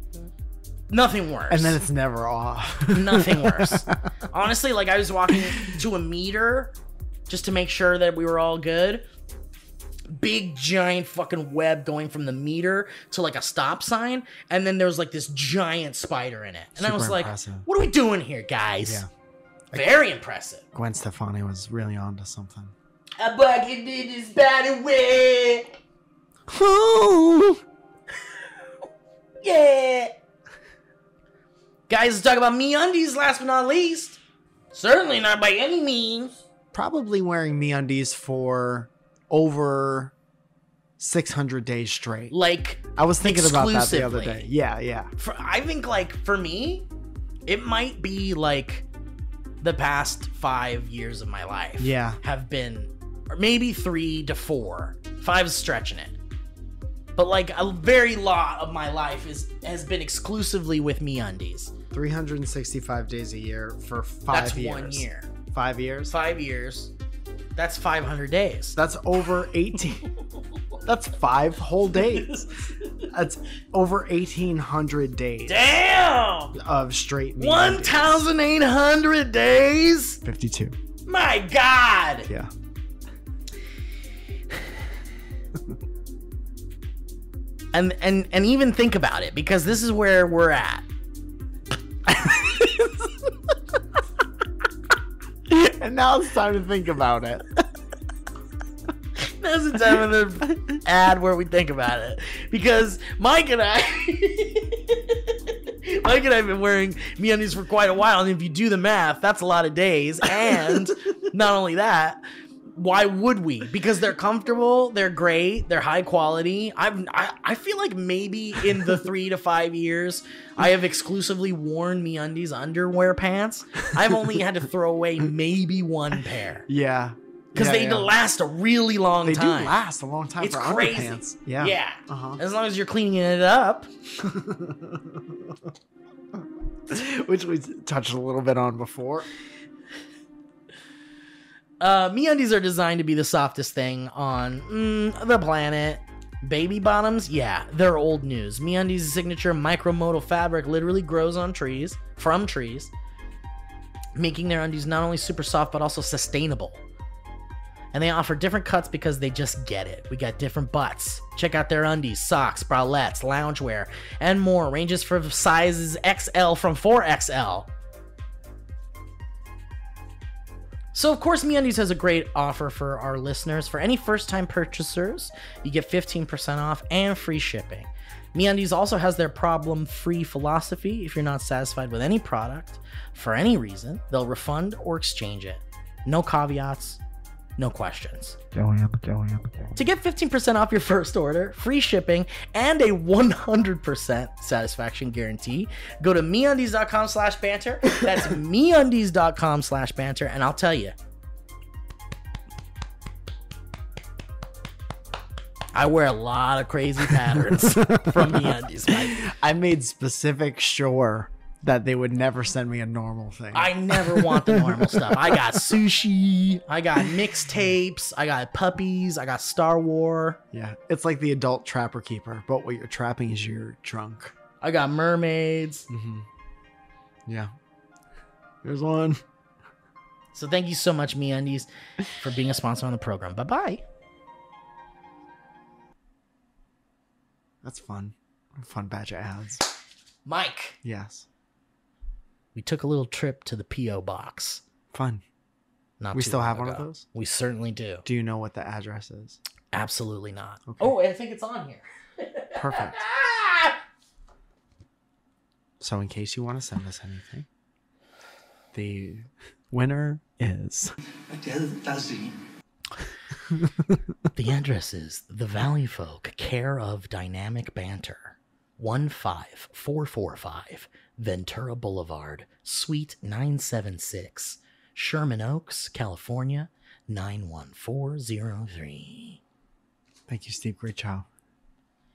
nothing worse. And then it's never off. nothing worse. Honestly, like I was walking to a meter just to make sure that we were all good. Big giant fucking web going from the meter to like a stop sign, and then there was like this giant spider in it. And I Super was like, impressive. what are we doing here, guys? Yeah. Very impressive. Gwen Stefani was really onto something. A bucket did his body wet. Yeah. Guys, let's talk about MeUndies last but not least. Certainly not by any means. Probably wearing MeUndies for over 600 days straight. Like, I was thinking about that the other day. Yeah, yeah. for, I think, like, for me, it might be like the past five years of my life Yeah. have been, or maybe three to four. Five's stretching it. But like a very lot of my life is has been exclusively with MeUndies. 365 days a year for five That's years. one year. Five years? Five years. That's 500 days. That's over 18. That's five whole days. That's over 1,800 days Damn! of straight 1,800 days? 52. My God! Yeah. And and and even think about it because this is where we're at. now it's time to think about it. Now's the time of the ad where we think about it because Mike and I, Mike and I have been wearing MeUndies for quite a while, and if you do the math, that's a lot of days. And not only that, why would we? Because they're comfortable, they're great, they're high quality. I've, I I feel like maybe in the three to five years, I have exclusively worn MeUndies underwear pants. I've only had to throw away maybe one pair Yeah. because Yeah, they yeah. last a really long They time. do last a long time It's for crazy. underpants. Yeah. Yeah. Uh-huh. As long as you're cleaning it up. Which we touched a little bit on before. Uh, MeUndies are designed to be the softest thing on mm, the planet. Baby bottoms, yeah, they're old news. MeUndies' signature micromodal fabric literally grows on trees, from trees, making their undies not only super soft but also sustainable. And they offer different cuts because they just get it. We got different butts. Check out their undies, socks, bralettes, loungewear, and more. Ranges for sizes XL from 4XL. So, of course, MeUndies has a great offer for our listeners. For any first-time purchasers, you get 15% off and free shipping. MeUndies also has their problem-free philosophy. If you're not satisfied with any product for any reason, they'll refund or exchange it. No caveats, no questions. To get 15% off your first order, free shipping, and a 100% satisfaction guarantee, go to meundies.com slash banter. That's meundies.com slash banter, and I'll tell you, I wear a lot of crazy patterns from MeUndies. Mike. I made specific sure that they would never send me a normal thing. I never want the normal stuff. I got sushi, I got mixtapes, I got puppies, I got Star War, yeah. It's like the adult trapper keeper, but what you're trapping is your trunk. I got mermaids. Mm-hmm. Yeah. There's one. So thank you so much, MeUndies, for being a sponsor on the program. Bye bye. That's fun. Fun batch of ads. Mike, Yes. We took a little trip to the PO box. Fun. Not We still long have one of those? We certainly do. Do you know what the address is? Absolutely not. Okay. Oh, I think it's on here. Perfect. So, in case you want to send us anything, the winner is. The address is The Valleyfolk, care of Dynamic Banter, 15445 Ventura Boulevard, Suite 976, Sherman Oaks, California, 91403. Thank you, Steve. Great job.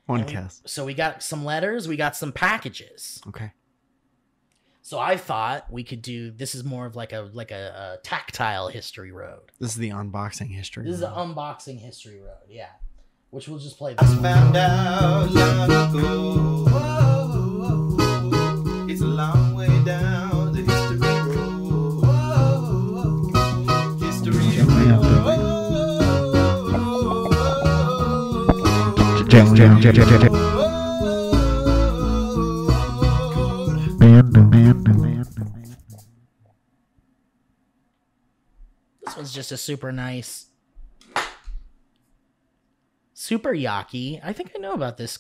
One And we- kiss. So we got some letters, we got some packages. Okay. So I thought we could do this is more of like a like a, a tactile history road. This is the unboxing history. This is the unboxing history road, yeah. Which we'll just play this one. found out long ago. This one's just a super nice Super Yaki. I think I know about this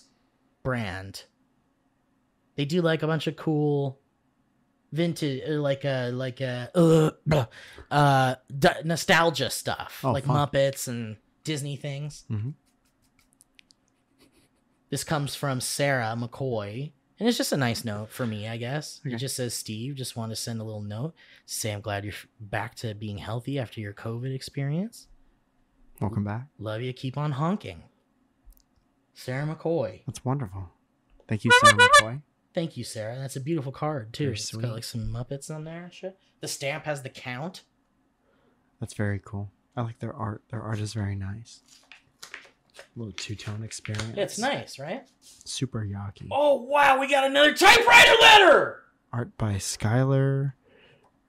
brand. They do like a bunch of cool vintage uh, like a like a uh, uh d- nostalgia stuff, Oh, like fun. Muppets and Disney things. Mhm. This comes from Sarah McCoy. And it's just a nice note for me, I guess. Okay. It just says, Steve, just want to send a little note. Say I'm glad you're back to being healthy after your COVID experience. Welcome back. Love you. Keep on honking. Sarah McCoy. That's wonderful. Thank you, Sarah McCoy. Thank you, Sarah. That's a beautiful card, too. Very It's sweet. got like some Muppets on there and shit. The stamp has the count. That's very cool. I like their art. Their art is very nice. Little two tone experience. Yeah, it's nice, right? Super yaki. Oh, wow. We got another typewriter letter. Art by Skylar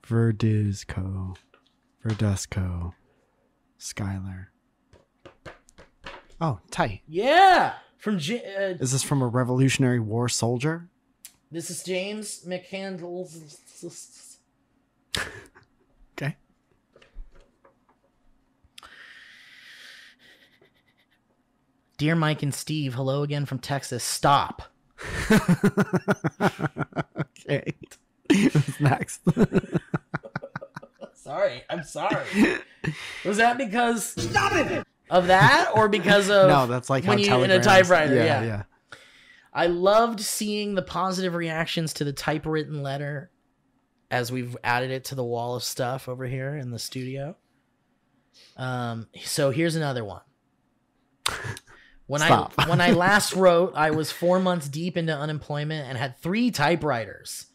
Verduzco. Verduzco. Skylar. Oh, tight. Yeah. From J- uh, Is this from a Revolutionary War soldier? This is James McCandles. Okay. Dear Mike and Steve, hello again from Texas. Stop. okay. What's next? Sorry, I'm sorry. Was that because of that, or because of no, that's like when how you in a typewriter? Yeah, Yeah, yeah. I loved seeing the positive reactions to the typewritten letter as we've added it to the wall of stuff over here in the studio. Um, so here's another one. When Stop. I when I last wrote, I was four months deep into unemployment and had three typewriters.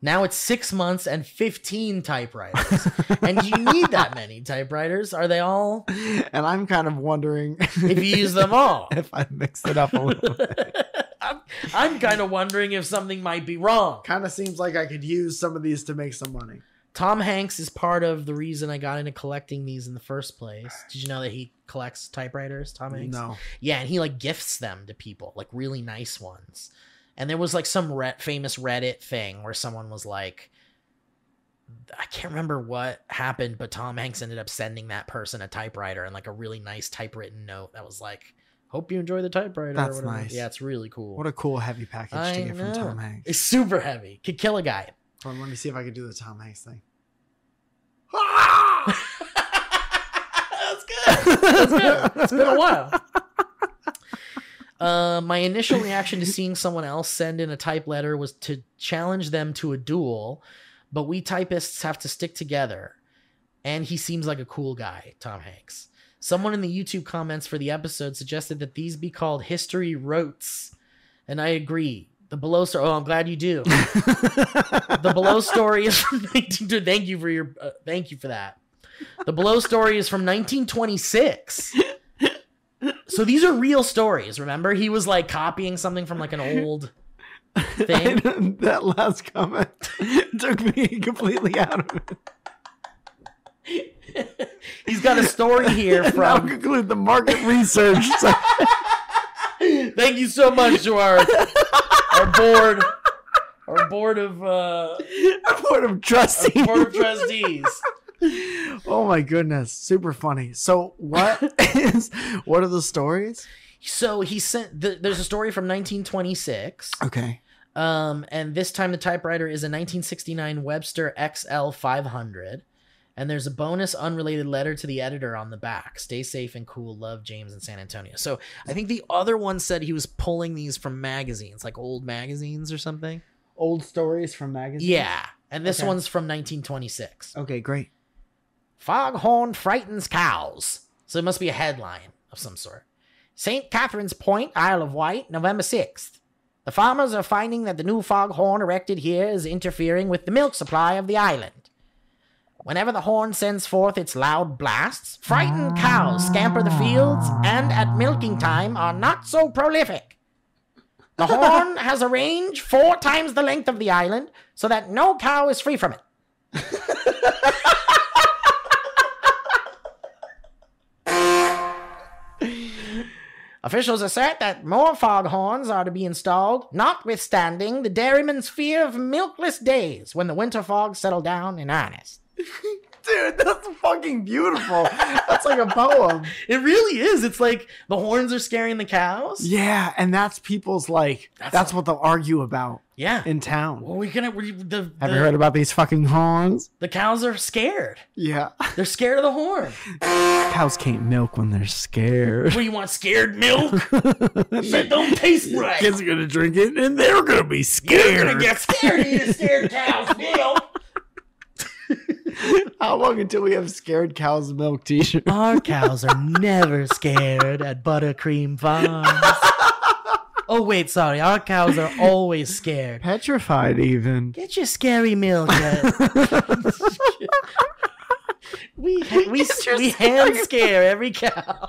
Now it's six months and fifteen typewriters. and you need that many typewriters? Are they all And I'm kind of wondering if you use them all? if I mixed it up a little bit. I'm, I'm kind of wondering if something might be wrong. kind of seems like I could use some of these to make some money. Tom Hanks is part of the reason I got into collecting these in the first place. Did you know that he collects typewriters, Tom Hanks? No. Yeah, and he like gifts them to people, like really nice ones. And there was like some re- famous Reddit thing where someone was like, I can't remember what happened, but Tom Hanks ended up sending that person a typewriter and like a really nice typewritten note that was like, "Hope you enjoy the typewriter." That's nice. Yeah, it's really cool. What a cool heavy package I to get from Tom. Hanks. It's super heavy. Could kill a guy. Hold on, let me see if I can do the Tom Hanks thing. That's good. That's good. It's been a while. Uh, my initial reaction to seeing someone else send in a type letter was to challenge them to a duel, but we typists have to stick together. And he seems like a cool guy, Tom Hanks. Someone in the YouTube comments for the episode suggested that these be called history rotes, and I agree. The below story. Oh, I'm glad you do. the below story is from 19. Thank you for your. Uh, thank you for that. The below story is from 1926. So these are real stories. Remember, he was like copying something from like an old thing. that last comment took me completely out of it. He's got a story here And I'll from conclude the market research. Thank you so much to our our board, our board of uh, Board of our trustees. board of trustees. oh my goodness, super funny. So what is what are the stories? So he sent. The, there's a story from 1926. Okay. Um, and this time the typewriter is a 1969 Webster XL 500. And there's a bonus unrelated letter to the editor on the back. Stay safe and cool. Love James in San Antonio. So I think the other one said he was pulling these from magazines, like old magazines or something. Old stories from magazines. Yeah. And this Okay. one's from 1926. Okay, great. Foghorn frightens cows. So it must be a headline of some sort. St. Catherine's Point, Isle of Wight, November 6th. The farmers are finding that the new foghorn erected here is interfering with the milk supply of the island. Whenever the horn sends forth its loud blasts, frightened cows scamper the fields and at milking time are not so prolific. The horn has a range four times the length of the island, so that no cow is free from it. Officials assert that more foghorns are to be installed, notwithstanding the dairyman's fear of milkless days when the winter fogs settle down in earnest. Dude, that's fucking beautiful. That's like a poem. It really is. It's like the horns are scaring the cows. Yeah, and that's people's like That's that's, what they'll argue about Yeah. in town. well, we gonna we, the Have the, you heard about these fucking horns? the cows are scared. Yeah. They're scared of the horn. Cows can't milk when they're scared. What do you want? Scared milk? Shit don't taste right. Kids are gonna drink it and they're gonna be scared. You're gonna get scared. You scared cow's milk. How long until we have scared cows milk t shirts? Our cows are never scared at Buttercream Farms. Oh wait, sorry. Our cows are always scared. Petrified even. Get your scary milk. We we we hand scare every cow.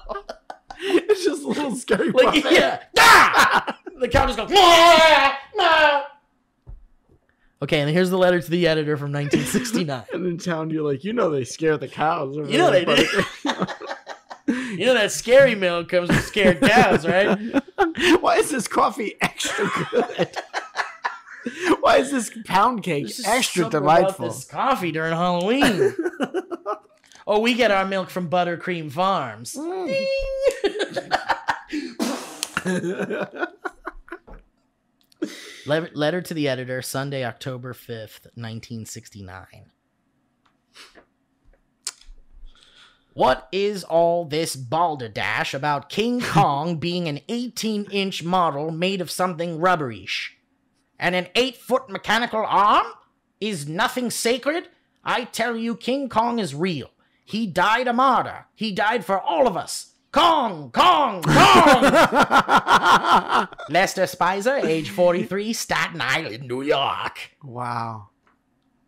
it's just a little scary. Like puppet. yeah, Ah! the cow just goes. "Meow, meow." Okay, and here's the letter to the editor from 1969. And in town, you're like, you know, they scare the cows. You know they do. You know that scary milk comes with scared cows, right? Why is this coffee extra good? Why is this pound cake There's just extra something about delightful? This coffee during Halloween. oh, we get our milk from Buttercream Farms. Mm. Le- letter to the editor, Sunday, October 5th, 1969. What is all this balderdash about King Kong being an 18 inch model made of something rubberish? And an 8 foot mechanical arm? Is nothing sacred? I tell you, King Kong is real. He died a martyr. He died for all of us. Kong, Kong, Kong! Lester Spicer, age 43, Staten Island, New York. wow.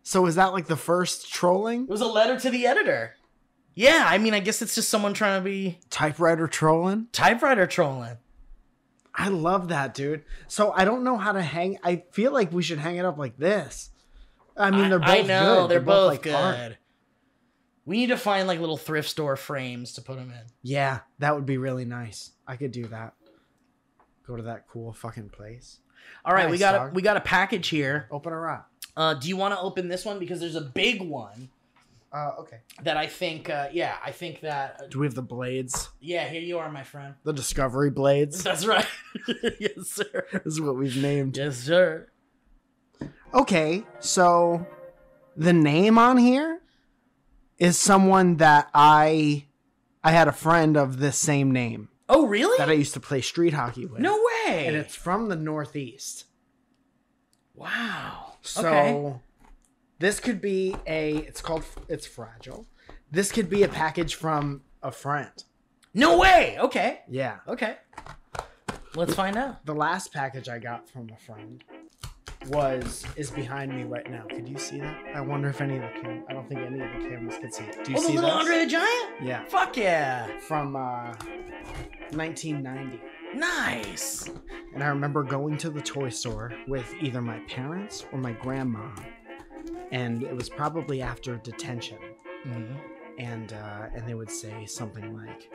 So is that like the first trolling? It was a letter to the editor. Yeah, I mean, I guess it's just someone trying to be Typewriter trolling? typewriter trolling. I love that, dude. So I don't know how to hang. I feel like we should hang it up like this. I mean, they're both I know, good. they're, both, like, good. art. We need to find like little thrift store frames to put them in. Yeah, that would be really nice. I could do that. Go to that cool fucking place. All right, we got dog. a, we got a package here. Open her up. Uh, do you want to open this one because there's a big one Uh, okay. that I think uh, yeah, I think that uh, Do we have the blades? yeah, here you are, my friend. The Discovery blades. That's right. yes, sir. This is what we've named. Yes, sir. Okay, so the name on here is someone that I I had a friend of this same name Oh, really? that I used to play street hockey with. no way. And it's from the Northeast. wow. So okay. this could be a it's called it's fragile. This could be a package from a friend. No way. Okay. Yeah. Okay. Let's find out. The last package I got from a friend was is behind me right now. Could you see that? I wonder if any of the cam- I don't think any of the cameras could see it. Do you Oh, the see little this? Andre the Giant? Yeah. Fuck yeah. From uh 1990. Nice. And I remember going to the toy store with either my parents or my grandma. And it was probably after detention. Mhm. And uh, and they would say something like,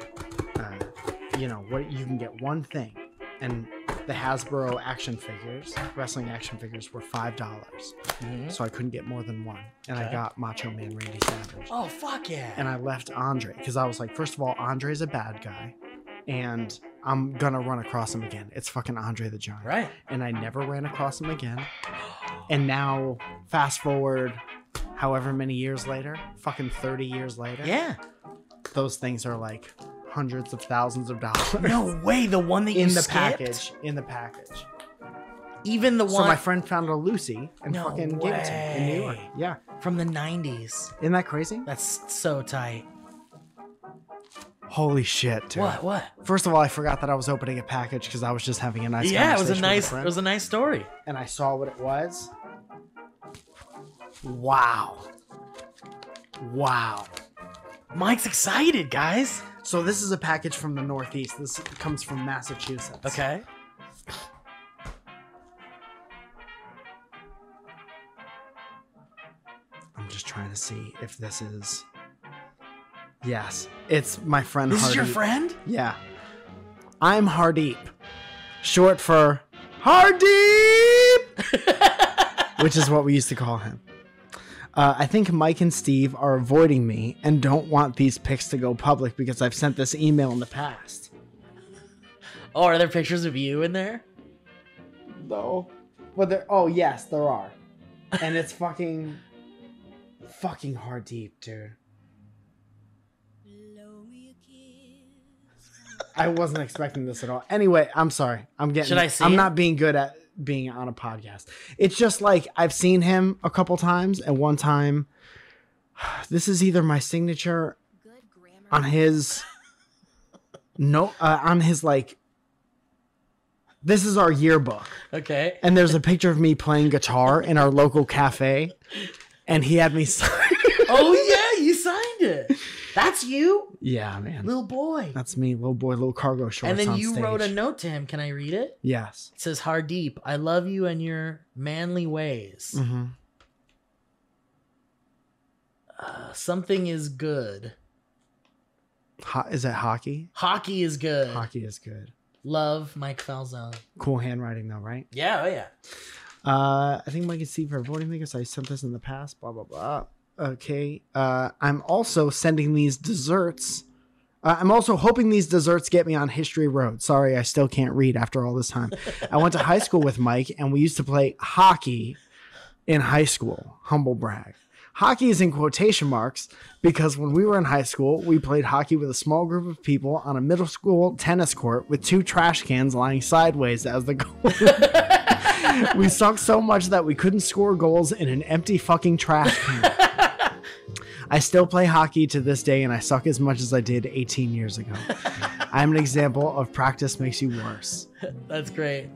uh, you know, what you can get one thing. And the Hasbro action figures, wrestling action figures, were five dollars. Mm-hmm. So I couldn't get more than one, and I got Macho Man Randy Savage. Oh fuck yeah! And I left Andre because I was like, first of all, Andre's a bad guy, and I'm gonna run across him again. It's fucking Andre the Giant. right. And I never ran across him again. And now, fast forward, however many years later, fucking 30 years later, Yeah. those things are like hundreds of thousands of dollars. No way. The one that you in the skipped? package. In the package. Even the one. So my friend found a Lucy and No fucking gave it to me in New York. Yeah. from the '90s. Isn't that crazy? That's so tight. Holy shit, dude. What? What? First of all, I forgot that I was opening a package because I was just having a nice yeah, it was a nice. It was a nice story. and I saw what it was. Wow. Wow. Mike's excited, guys. So this is a package from the Northeast. This comes from Massachusetts. Okay. I'm just trying to see if this is. Yes, it's my friend. This is your friend? Yeah. I'm Hardeep, short for Hardeep, which is what we used to call him. Uh, I think Mike and Steve are avoiding me and don't want these pics to go public because I've sent this email in the past. Oh, are there pictures of you in there? No. But there. Oh yes, there are, and it's fucking, fucking Hardeep, dude. I wasn't expecting this at all. Anyway, I'm sorry. I'm getting. Should I see I'm it? not being good at being on a podcast. It's just like I've seen him a couple times, and one time, this is either my signature on his no uh, on his like. This is our yearbook, Okay. and there's a picture of me playing guitar in our local cafe, and he had me sign. oh yeah, That's you, yeah, man. little boy. That's me, little boy, little cargo shorts. And then you stage. wrote a note to him. Can I read it? Yes. It says, Hardeep, I love you and your manly ways. hmm Uh, something is good. Ho- is that hockey? Hockey is good. Hockey is good. Love, Mike Falzone. Cool handwriting though, right? Yeah, oh yeah. Uh, I think Mike and Steve are voting because I sent this in the past. Blah blah blah. Okay. Uh, I'm also sending these desserts. Uh, I'm also hoping these desserts get me on History Road. Sorry, I still can't read after all this time. I went to high school with Mike, and we used to play hockey in high school. Humble brag. Hockey is in quotation marks because when we were in high school, we played hockey with a small group of people on a middle school tennis court with two trash cans lying sideways as the goal. we sucked so much that we couldn't score goals in an empty fucking trash can. I still play hockey to this day and I suck as much as I did 18 years ago. I'm an example of practice makes you worse. That's great.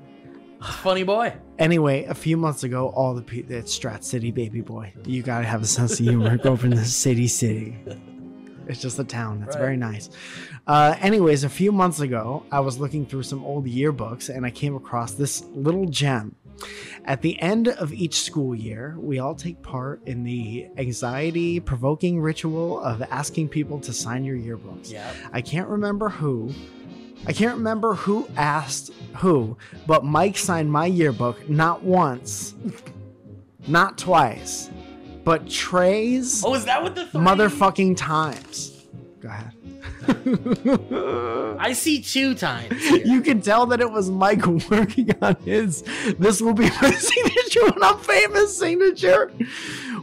Funny boy. Anyway, a few months ago, all the people, it's Strat City, baby boy. You gotta have a sense of humor. Go from the city, city. It's just a town. That's Right. very nice. Uh, anyways, a few months ago, I was looking through some old yearbooks and I came across this little gem. At the end of each school year, we all take part in the anxiety provoking ritual of asking people to sign your yearbooks. Yeah. I can't remember who. I can't remember who asked who, but Mike signed my yearbook not once, not twice, but Trey's Oh, is that what the three? motherfucking times. Go ahead. I see two times. Here. You can tell that it was Mike working on his. This will be my signature when I'm famous signature.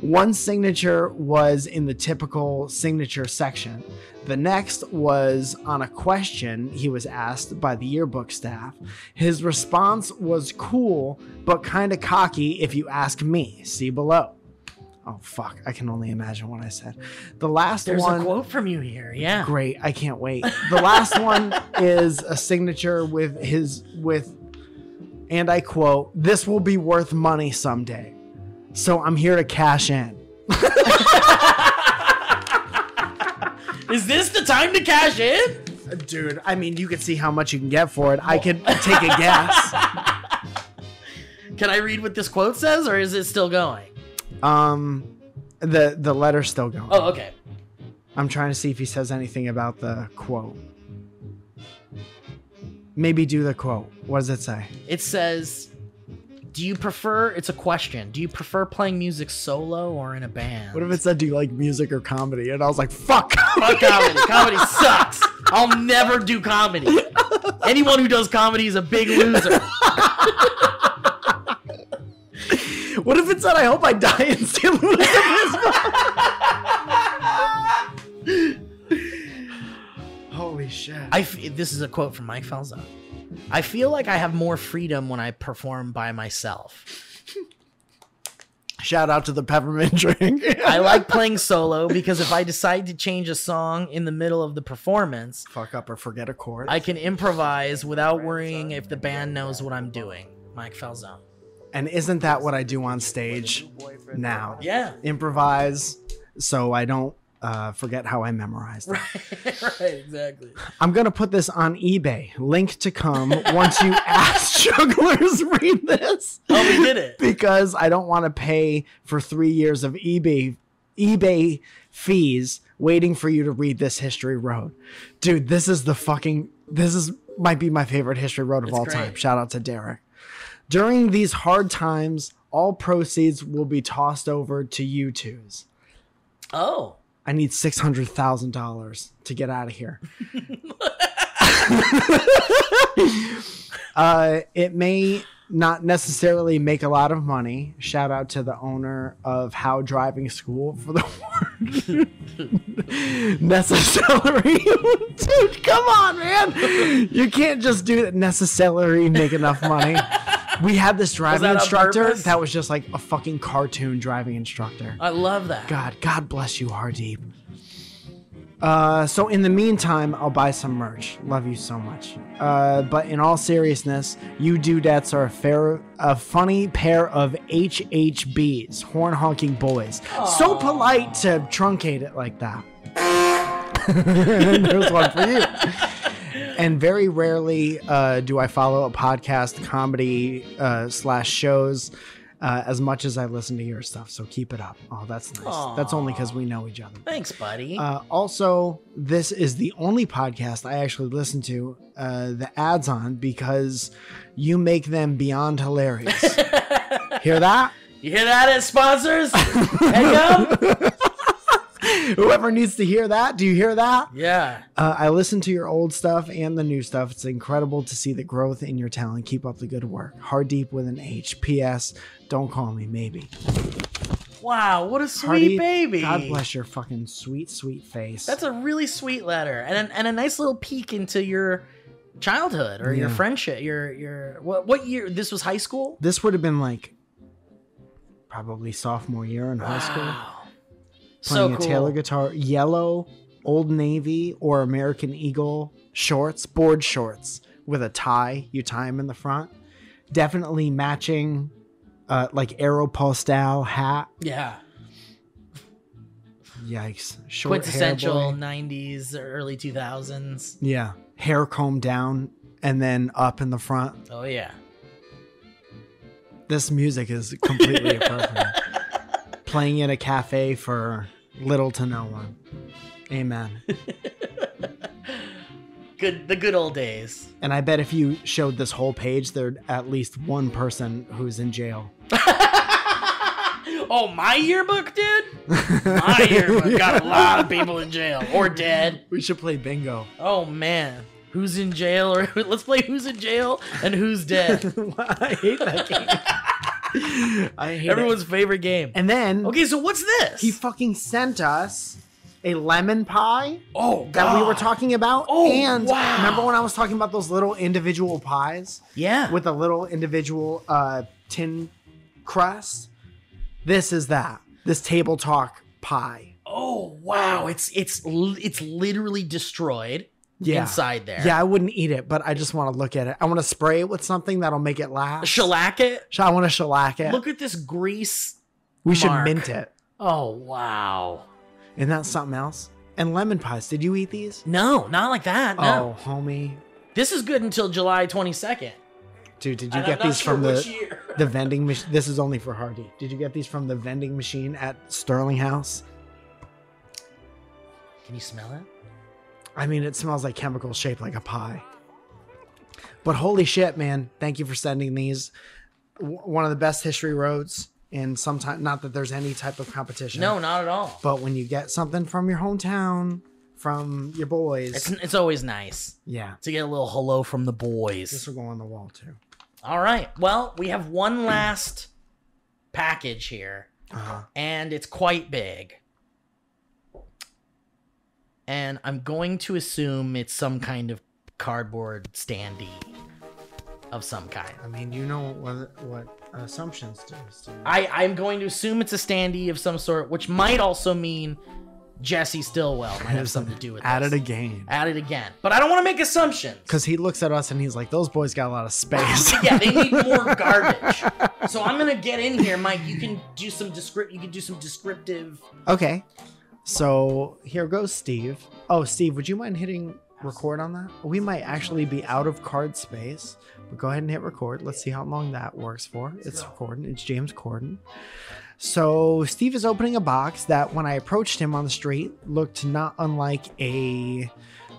One signature was in the typical signature section. The next was on a question he was asked by the yearbook staff. His response was cool, but kind of cocky if you ask me. See below. Oh, fuck. I can only imagine what I said. The last There's one. a quote from you here. Yeah. Great. I can't wait. The last one is a signature with his with and I quote, "This will be worth money someday." So I'm here to cash in. Is this the time to cash in? Dude, I mean, you can see how much you can get for it. I could take a guess. Can I read what this quote says, or is it still going? Um the the letter's still going. Oh, okay. I'm trying to see if he says anything about the quote. Maybe do the quote. What does it say? It says, "Do you prefer?" It's a question. Do you prefer playing music solo or in a band? What if it said, "Do you like music or comedy?" And I was like, "Fuck." Fuck comedy. comedy sucks. I'll never do comedy. Anyone who does comedy is a big loser. what if it said, "I hope I die in San Luis Obispo"? Holy shit! I f- this is a quote from Mike Falzone. I feel like I have more freedom when I perform by myself. Shout out to the peppermint drink. I like playing solo because if I decide to change a song in the middle of the performance, fuck up or forget a chord. I can improvise without worrying if the band knows what I'm doing. Mike Falzone. And isn't that what I do on stage now? Yeah. Improvise so I don't uh, forget how I memorized. it. right, exactly. I'm gonna put this on eBay. Link to come once you ask jugglers read this. Oh, we did it. because I don't want to pay for three years of eBay eBay fees waiting for you to read this history road. Dude, this is the fucking this is might be my favorite history road of It's all great. time. Shout out to Derek. During these hard times, all proceeds will be tossed over to you twos. Oh. I need six hundred thousand dollars to get out of here. uh, it may not necessarily make a lot of money. Shout out to the owner of How Driving School for the word necessary. Dude, come on, man! You can't just do it necessarily make enough money. We had this driving that instructor that was just like a fucking cartoon driving instructor. I love that. God, God bless you, Hardeep. Uh, so in the meantime, I'll buy some merch. Love you so much. Uh, but in all seriousness, you dudettes are a fair, a funny pair of HHBs, horn honking boys. So polite to truncate it like that. There's one for you. And very rarely uh, do I follow a podcast, comedy uh, slash shows. Uh, as much as I listen to your stuff, so keep it up. Oh, that's nice. That's only because we know each other. Thanks, buddy. Uh, also, this is the only podcast I actually listen to uh, the ads on because you make them beyond hilarious. Hear that? you hear that, it sponsors? Headgum? Whoever needs to hear that, do you hear that? Yeah. Uh, I listen to your old stuff and the new stuff. It's incredible to see the growth in your talent. Keep up the good work. Hardeep with an H. P.S. Don't call me, maybe. Wow, what a sweet Hardeep, baby. God bless your fucking sweet, sweet face. That's a really sweet letter, and a, and a nice little peek into your childhood or your friendship. Your your what what year? This was high school. this would have been like probably sophomore year in high school. Playing So a. Taylor guitar, yellow, Old Navy, or American Eagle shorts, board shorts with a tie. You tie them in the front. Definitely matching, uh, like Aeropostale hat. Yeah. Yikes! Short Quintessential boy. '90s, early 2000s. Yeah, hair combed down and then up in the front. Oh yeah. This music is completely appropriate. Playing in a cafe for little to no one. Amen. Good. The good old days. And I bet if you showed this whole page, there'd at least one person who's in jail. oh, my yearbook, dude. My yearbook got a lot of people in jail or dead. We should play bingo. Oh man. Who's in jail or let's play who's in jail and who's dead. I hate that game. I hate Everyone's it. favorite game. And then Okay, so what's this? he fucking sent us a lemon pie oh, that we were talking about. Oh, and wow. remember when I was talking about those little individual pies Yeah. with a little individual uh, tin crust? This is that. This table talk pie. oh wow, it's it's it's literally destroyed Yeah. inside there. Yeah, I wouldn't eat it, but I just want to look at it. I want to spray it with something that'll make it last. Shellac it. I want to shellac it. Look at this grease. we should mint it. Oh wow. Isn't that something else? And lemon pies. Did you eat these? No, not like that. No. Oh, homie. This is good until July 22nd. Dude, did you And get these sure from the the vending machine? This is only for Hardy. Did you get these from the vending machine at Sterling House? Can you smell it? I mean, it smells like chemicals shaped like a pie. But holy shit, man! Thank you for sending these. W- One of the best history roads, and sometimes not that there's any type of competition. No, not at all. but when you get something from your hometown, from your boys, It's it's always nice yeah, to get a little hello from the boys. this boys. will go on the wall too. All right. Well, we have one last package here, Uh-huh. and it's quite big. And I'm going to assume it's some kind of cardboard standee of some kind. I mean, you know what what assumptions do. Steve. I, I'm going to assume it's a standee of some sort, which might also mean Jesse Stillwell might have something to do with At this. it again. At it again. But I don't want to make assumptions. Because he looks at us and he's like, those boys got a lot of space. yeah, they need more garbage. So I'm gonna get in here, Mike. You can do some descript. You can do some descriptive. okay. So here goes Steve. Oh, Steve, would you mind hitting record on that? We might actually be out of card space, but go ahead and hit record. Let's see how long that works for. It's recording. It's James Corden. So Steve is opening a box that, when I approached him on the street, looked not unlike a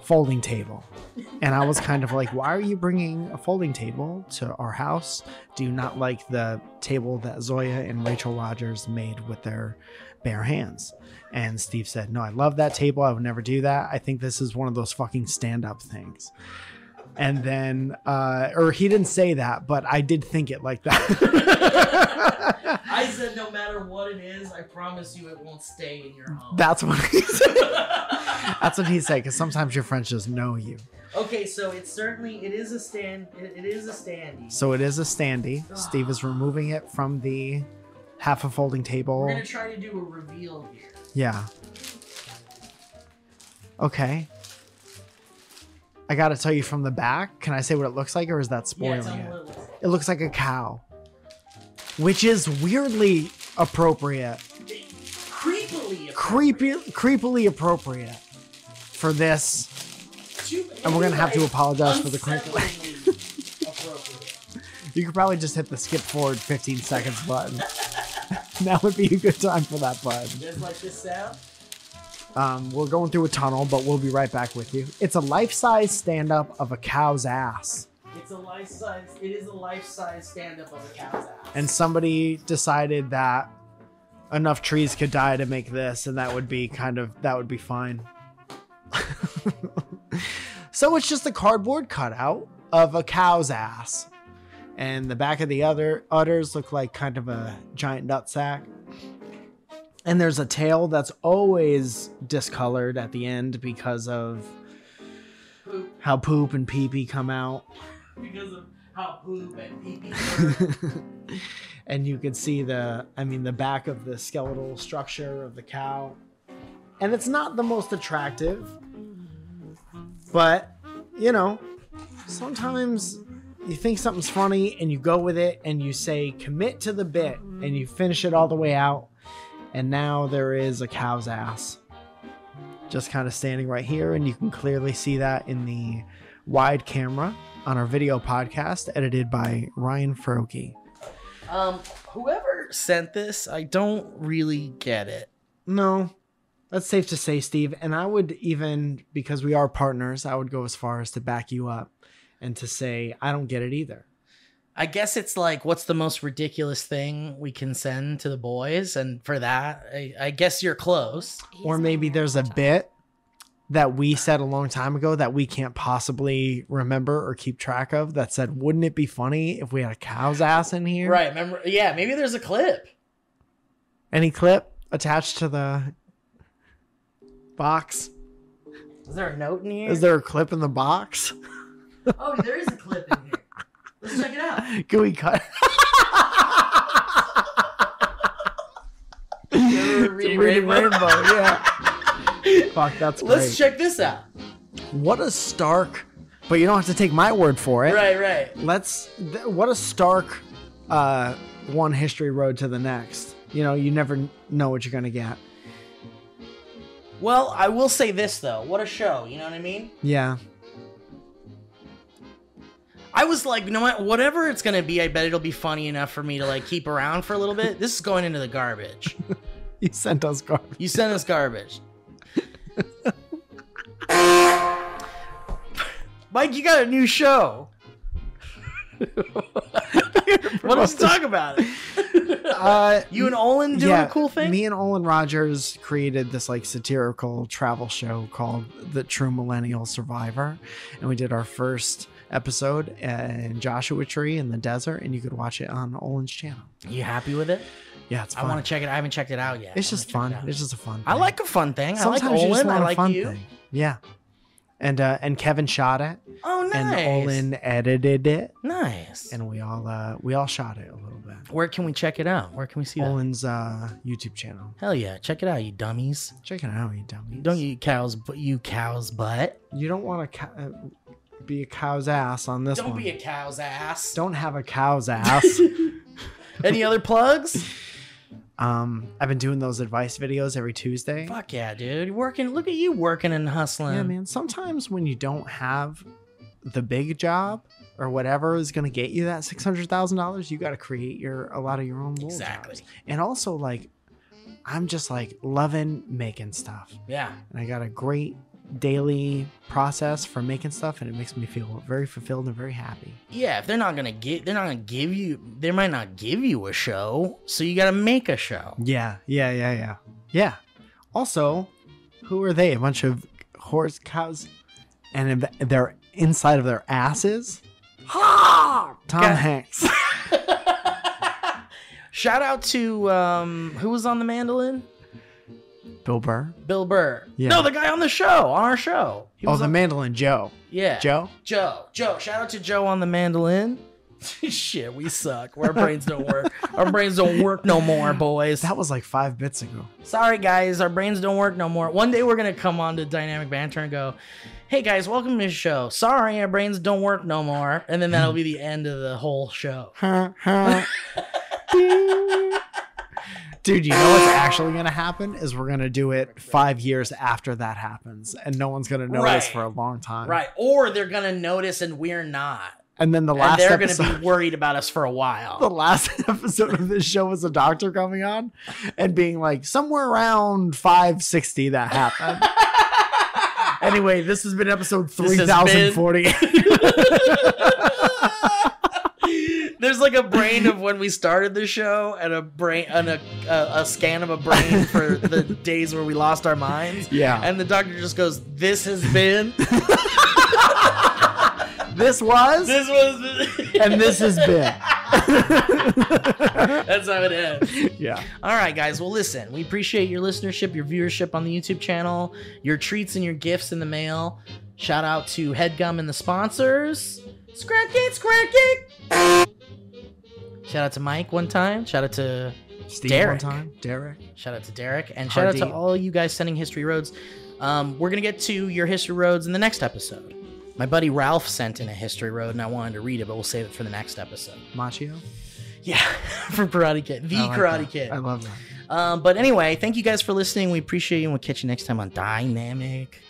folding table. And I was kind of like, why are you bringing a folding table to our house? Do you not like the table that Zoya and Rachel Rogers made with their bare hands? And Steve said, no, I love that table. I would never do that. I think this is one of those fucking stand up things. And then, uh, or he didn't say that, but I did think it like that. I said no matter what it is, I promise you it won't stay in your home. That's what he said. That's what he said, because sometimes your friends just know you. okay, so it's certainly it is a stand. It, it is a standee. So it is a standee. Steve is removing it from the half a folding table. We're gonna try to do a reveal here. Yeah. Okay. I gotta tell you from the back. Can I say what it looks like, or is that spoiling me it? it looks like. It looks like a cow, which is weirdly appropriate, Creepily. creepy, creepily appropriate for this. And we're gonna have to apologize for the appropriate. You could probably just hit the skip forward 15 seconds button. that would be a good time for that. You guys like this sound? Um, we're going through a tunnel, but we'll be right back with you. It's a life-size stand-up of a cow's ass. It's a life size. It is a life size stand up of a cow's ass. And somebody decided that enough trees could die to make this, and that would be kind of that would be fine. so it's just a cardboard cutout of a cow's ass. And the back of the other udders look like kind of a giant nut sack. And there's a tail that's always discolored at the end because of poop how poop and pee pee come out. because of how poop and pee pee. and you can see the i mean the back of the skeletal structure of the cow and it's not the most attractive but you know sometimes you think something's funny and you go with it and you say commit to the bit and you finish it all the way out and now there is a cow's ass just kind of standing right here and you can clearly see that in the wide camera on our video podcast edited by ryan Farroki. um, whoever sent this, I don't really get it. No, that's safe to say, Steve. And I would even, because we are partners, I would go as far as to back you up and to say, I don't get it either. I guess it's like, what's the most ridiculous thing we can send to the boys? And for that, I, I guess you're close. Or maybe there's a bit that we said a long time ago that we can't possibly remember or keep track of that said, wouldn't it be funny if we had a cow's ass in here? Right. Remember? Yeah. Maybe there's a clip. Any clip attached to the box? Is there a note in here? Is there a clip in the box? Oh, there is a clip in here. Let's check it out. Can we cut? Reading Rainbow, Rainbow? yeah. Fuck, that's great. Let's check this out. what a stark but you don't have to take my word for it Right. Right. let's th- what a stark uh one history road to the next you know you never know what you're gonna get Well, I will say this though. What a show. You know what I mean? yeah I was like, you know what? Whatever it's gonna be, I bet it'll be funny enough for me to like keep around for a little bit. This is going into the garbage. you sent us garbage You sent us garbage. Mike, you got a new show. What let's talk about it. Uh, You and Olin doing a cool thing? Me and Olin Rogers created this like satirical travel show called The True Millennial Survivor, and we did our first episode in Joshua Tree in the desert, and you could watch it on Olin's channel. You happy with it? Yeah, it's I want to check it. I haven't checked it out yet. It's just fun. it. It's just a fun. Thing. I like a fun thing. I like Sometimes you just Olin. I like fun you. thing. Yeah. And uh, and Kevin shot it, Oh, nice. and Olin edited it, Nice. and we all uh, we all shot it a little bit. Where can we check it out? Where can we see? Olin's uh, YouTube channel. Hell yeah, check it out, you dummies. Check it out, you dummies. Don't you cows, but you cows butt. You don't want to ca- uh, be a cow's ass on this Don't one. be a cow's ass. don't have a cow's ass. Any other plugs? um, I've been doing those advice videos every Tuesday. Fuck yeah, dude. Working. Look at you working and hustling. Yeah, man. Sometimes when you don't have the big job or whatever is going to get you that six hundred thousand dollars, you got to create your a lot of your own little Exactly. jobs. And also, like, I'm just like loving making stuff, Yeah. and I got a great daily process for making stuff, and it makes me feel very fulfilled and very happy. Yeah, if they're not gonna get, they're not gonna give you. They might not give you a show, so you gotta make a show. Yeah, yeah, yeah, yeah, yeah. Also, who are they? A bunch of horse cows, and they're inside of their asses. Tom God. Hanks. Shout out to um, who was on the mandolin? Bill Burr. Bill Burr. Yeah. No, the guy on the show, on our show. He Oh, was the on- mandolin Joe. Yeah. Joe. Joe. Joe. Shout out to Joe on the mandolin. Shit, we suck. Our brains don't work. Our brains don't work no more, boys. That was like five bits ago. Sorry, guys. Our brains don't work no more. One day we're gonna come on to Dynamic Banter and go, "Hey, guys, welcome to the show. Sorry, our brains don't work no more." And then that'll be the end of the whole show. Dude, you know what's actually going to happen is we're going to do it five years after that happens, and no one's going to notice right. for a long time. Right. Or they're going to notice and we're not. And then the last and they're going to be worried about us for a while. The last episode of this show was a doctor coming on and being like, somewhere around 560 that happened. anyway, this has been episode 3048. like a brain of when we started the show and a brain and a, a, a scan of a brain for the days where we lost our minds. Yeah. And the doctor just goes, "This has been. this was, This was." and this has been. That's how it ends. Yeah. All right, guys. Well, listen, we appreciate your listenership, your viewership on the YouTube channel, your treats and your gifts in the mail. Shout out to Headgum and the sponsors. Scratch it, scratch it. Shout out to Mike one time. Shout out to Steve Derek. one time. Derek. shout out to Derek and shout out to all you guys sending history roads. Um, we're gonna get to your history roads in the next episode. My buddy Ralph sent in a history road and I wanted to read it, but we'll save it for the next episode. Macchio. Yeah, for Karate Kid, the like Karate that. Kid. I love that. Um, but anyway, thank you guys for listening. We appreciate you, and we'll catch you next time on Dynamic.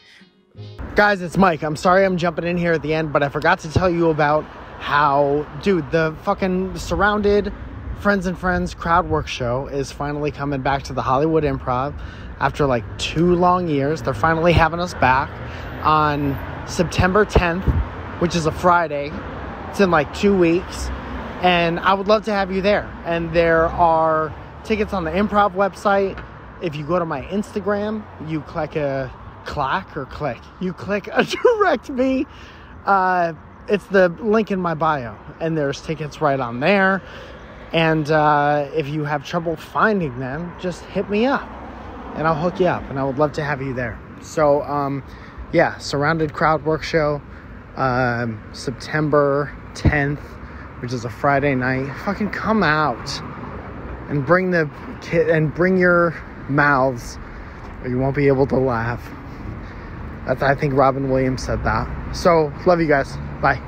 Guys, it's Mike. I'm sorry I'm jumping in here at the end, but I forgot to tell you about how, dude, the fucking surrounded Friends and Friends crowd work show is finally coming back to the Hollywood Improv after like two long years. They're finally having us back on September 10th, which is a Friday. It's in like two weeks. And I would love to have you there. And there are tickets on the improv website. If you go to my Instagram, you click a clack or click. You click a direct me. Uh, it's the link in my bio, and there's tickets right on there. And uh, if you have trouble finding them, just hit me up, and I'll hook you up. And I would love to have you there. So, um, yeah, Surrounded Crowd Work Show, um, September 10th, which is a Friday night. Fucking come out and bring the kid and bring your mouths, or you won't be able to laugh. That's I think Robin Williams said that. So love you guys. Bye.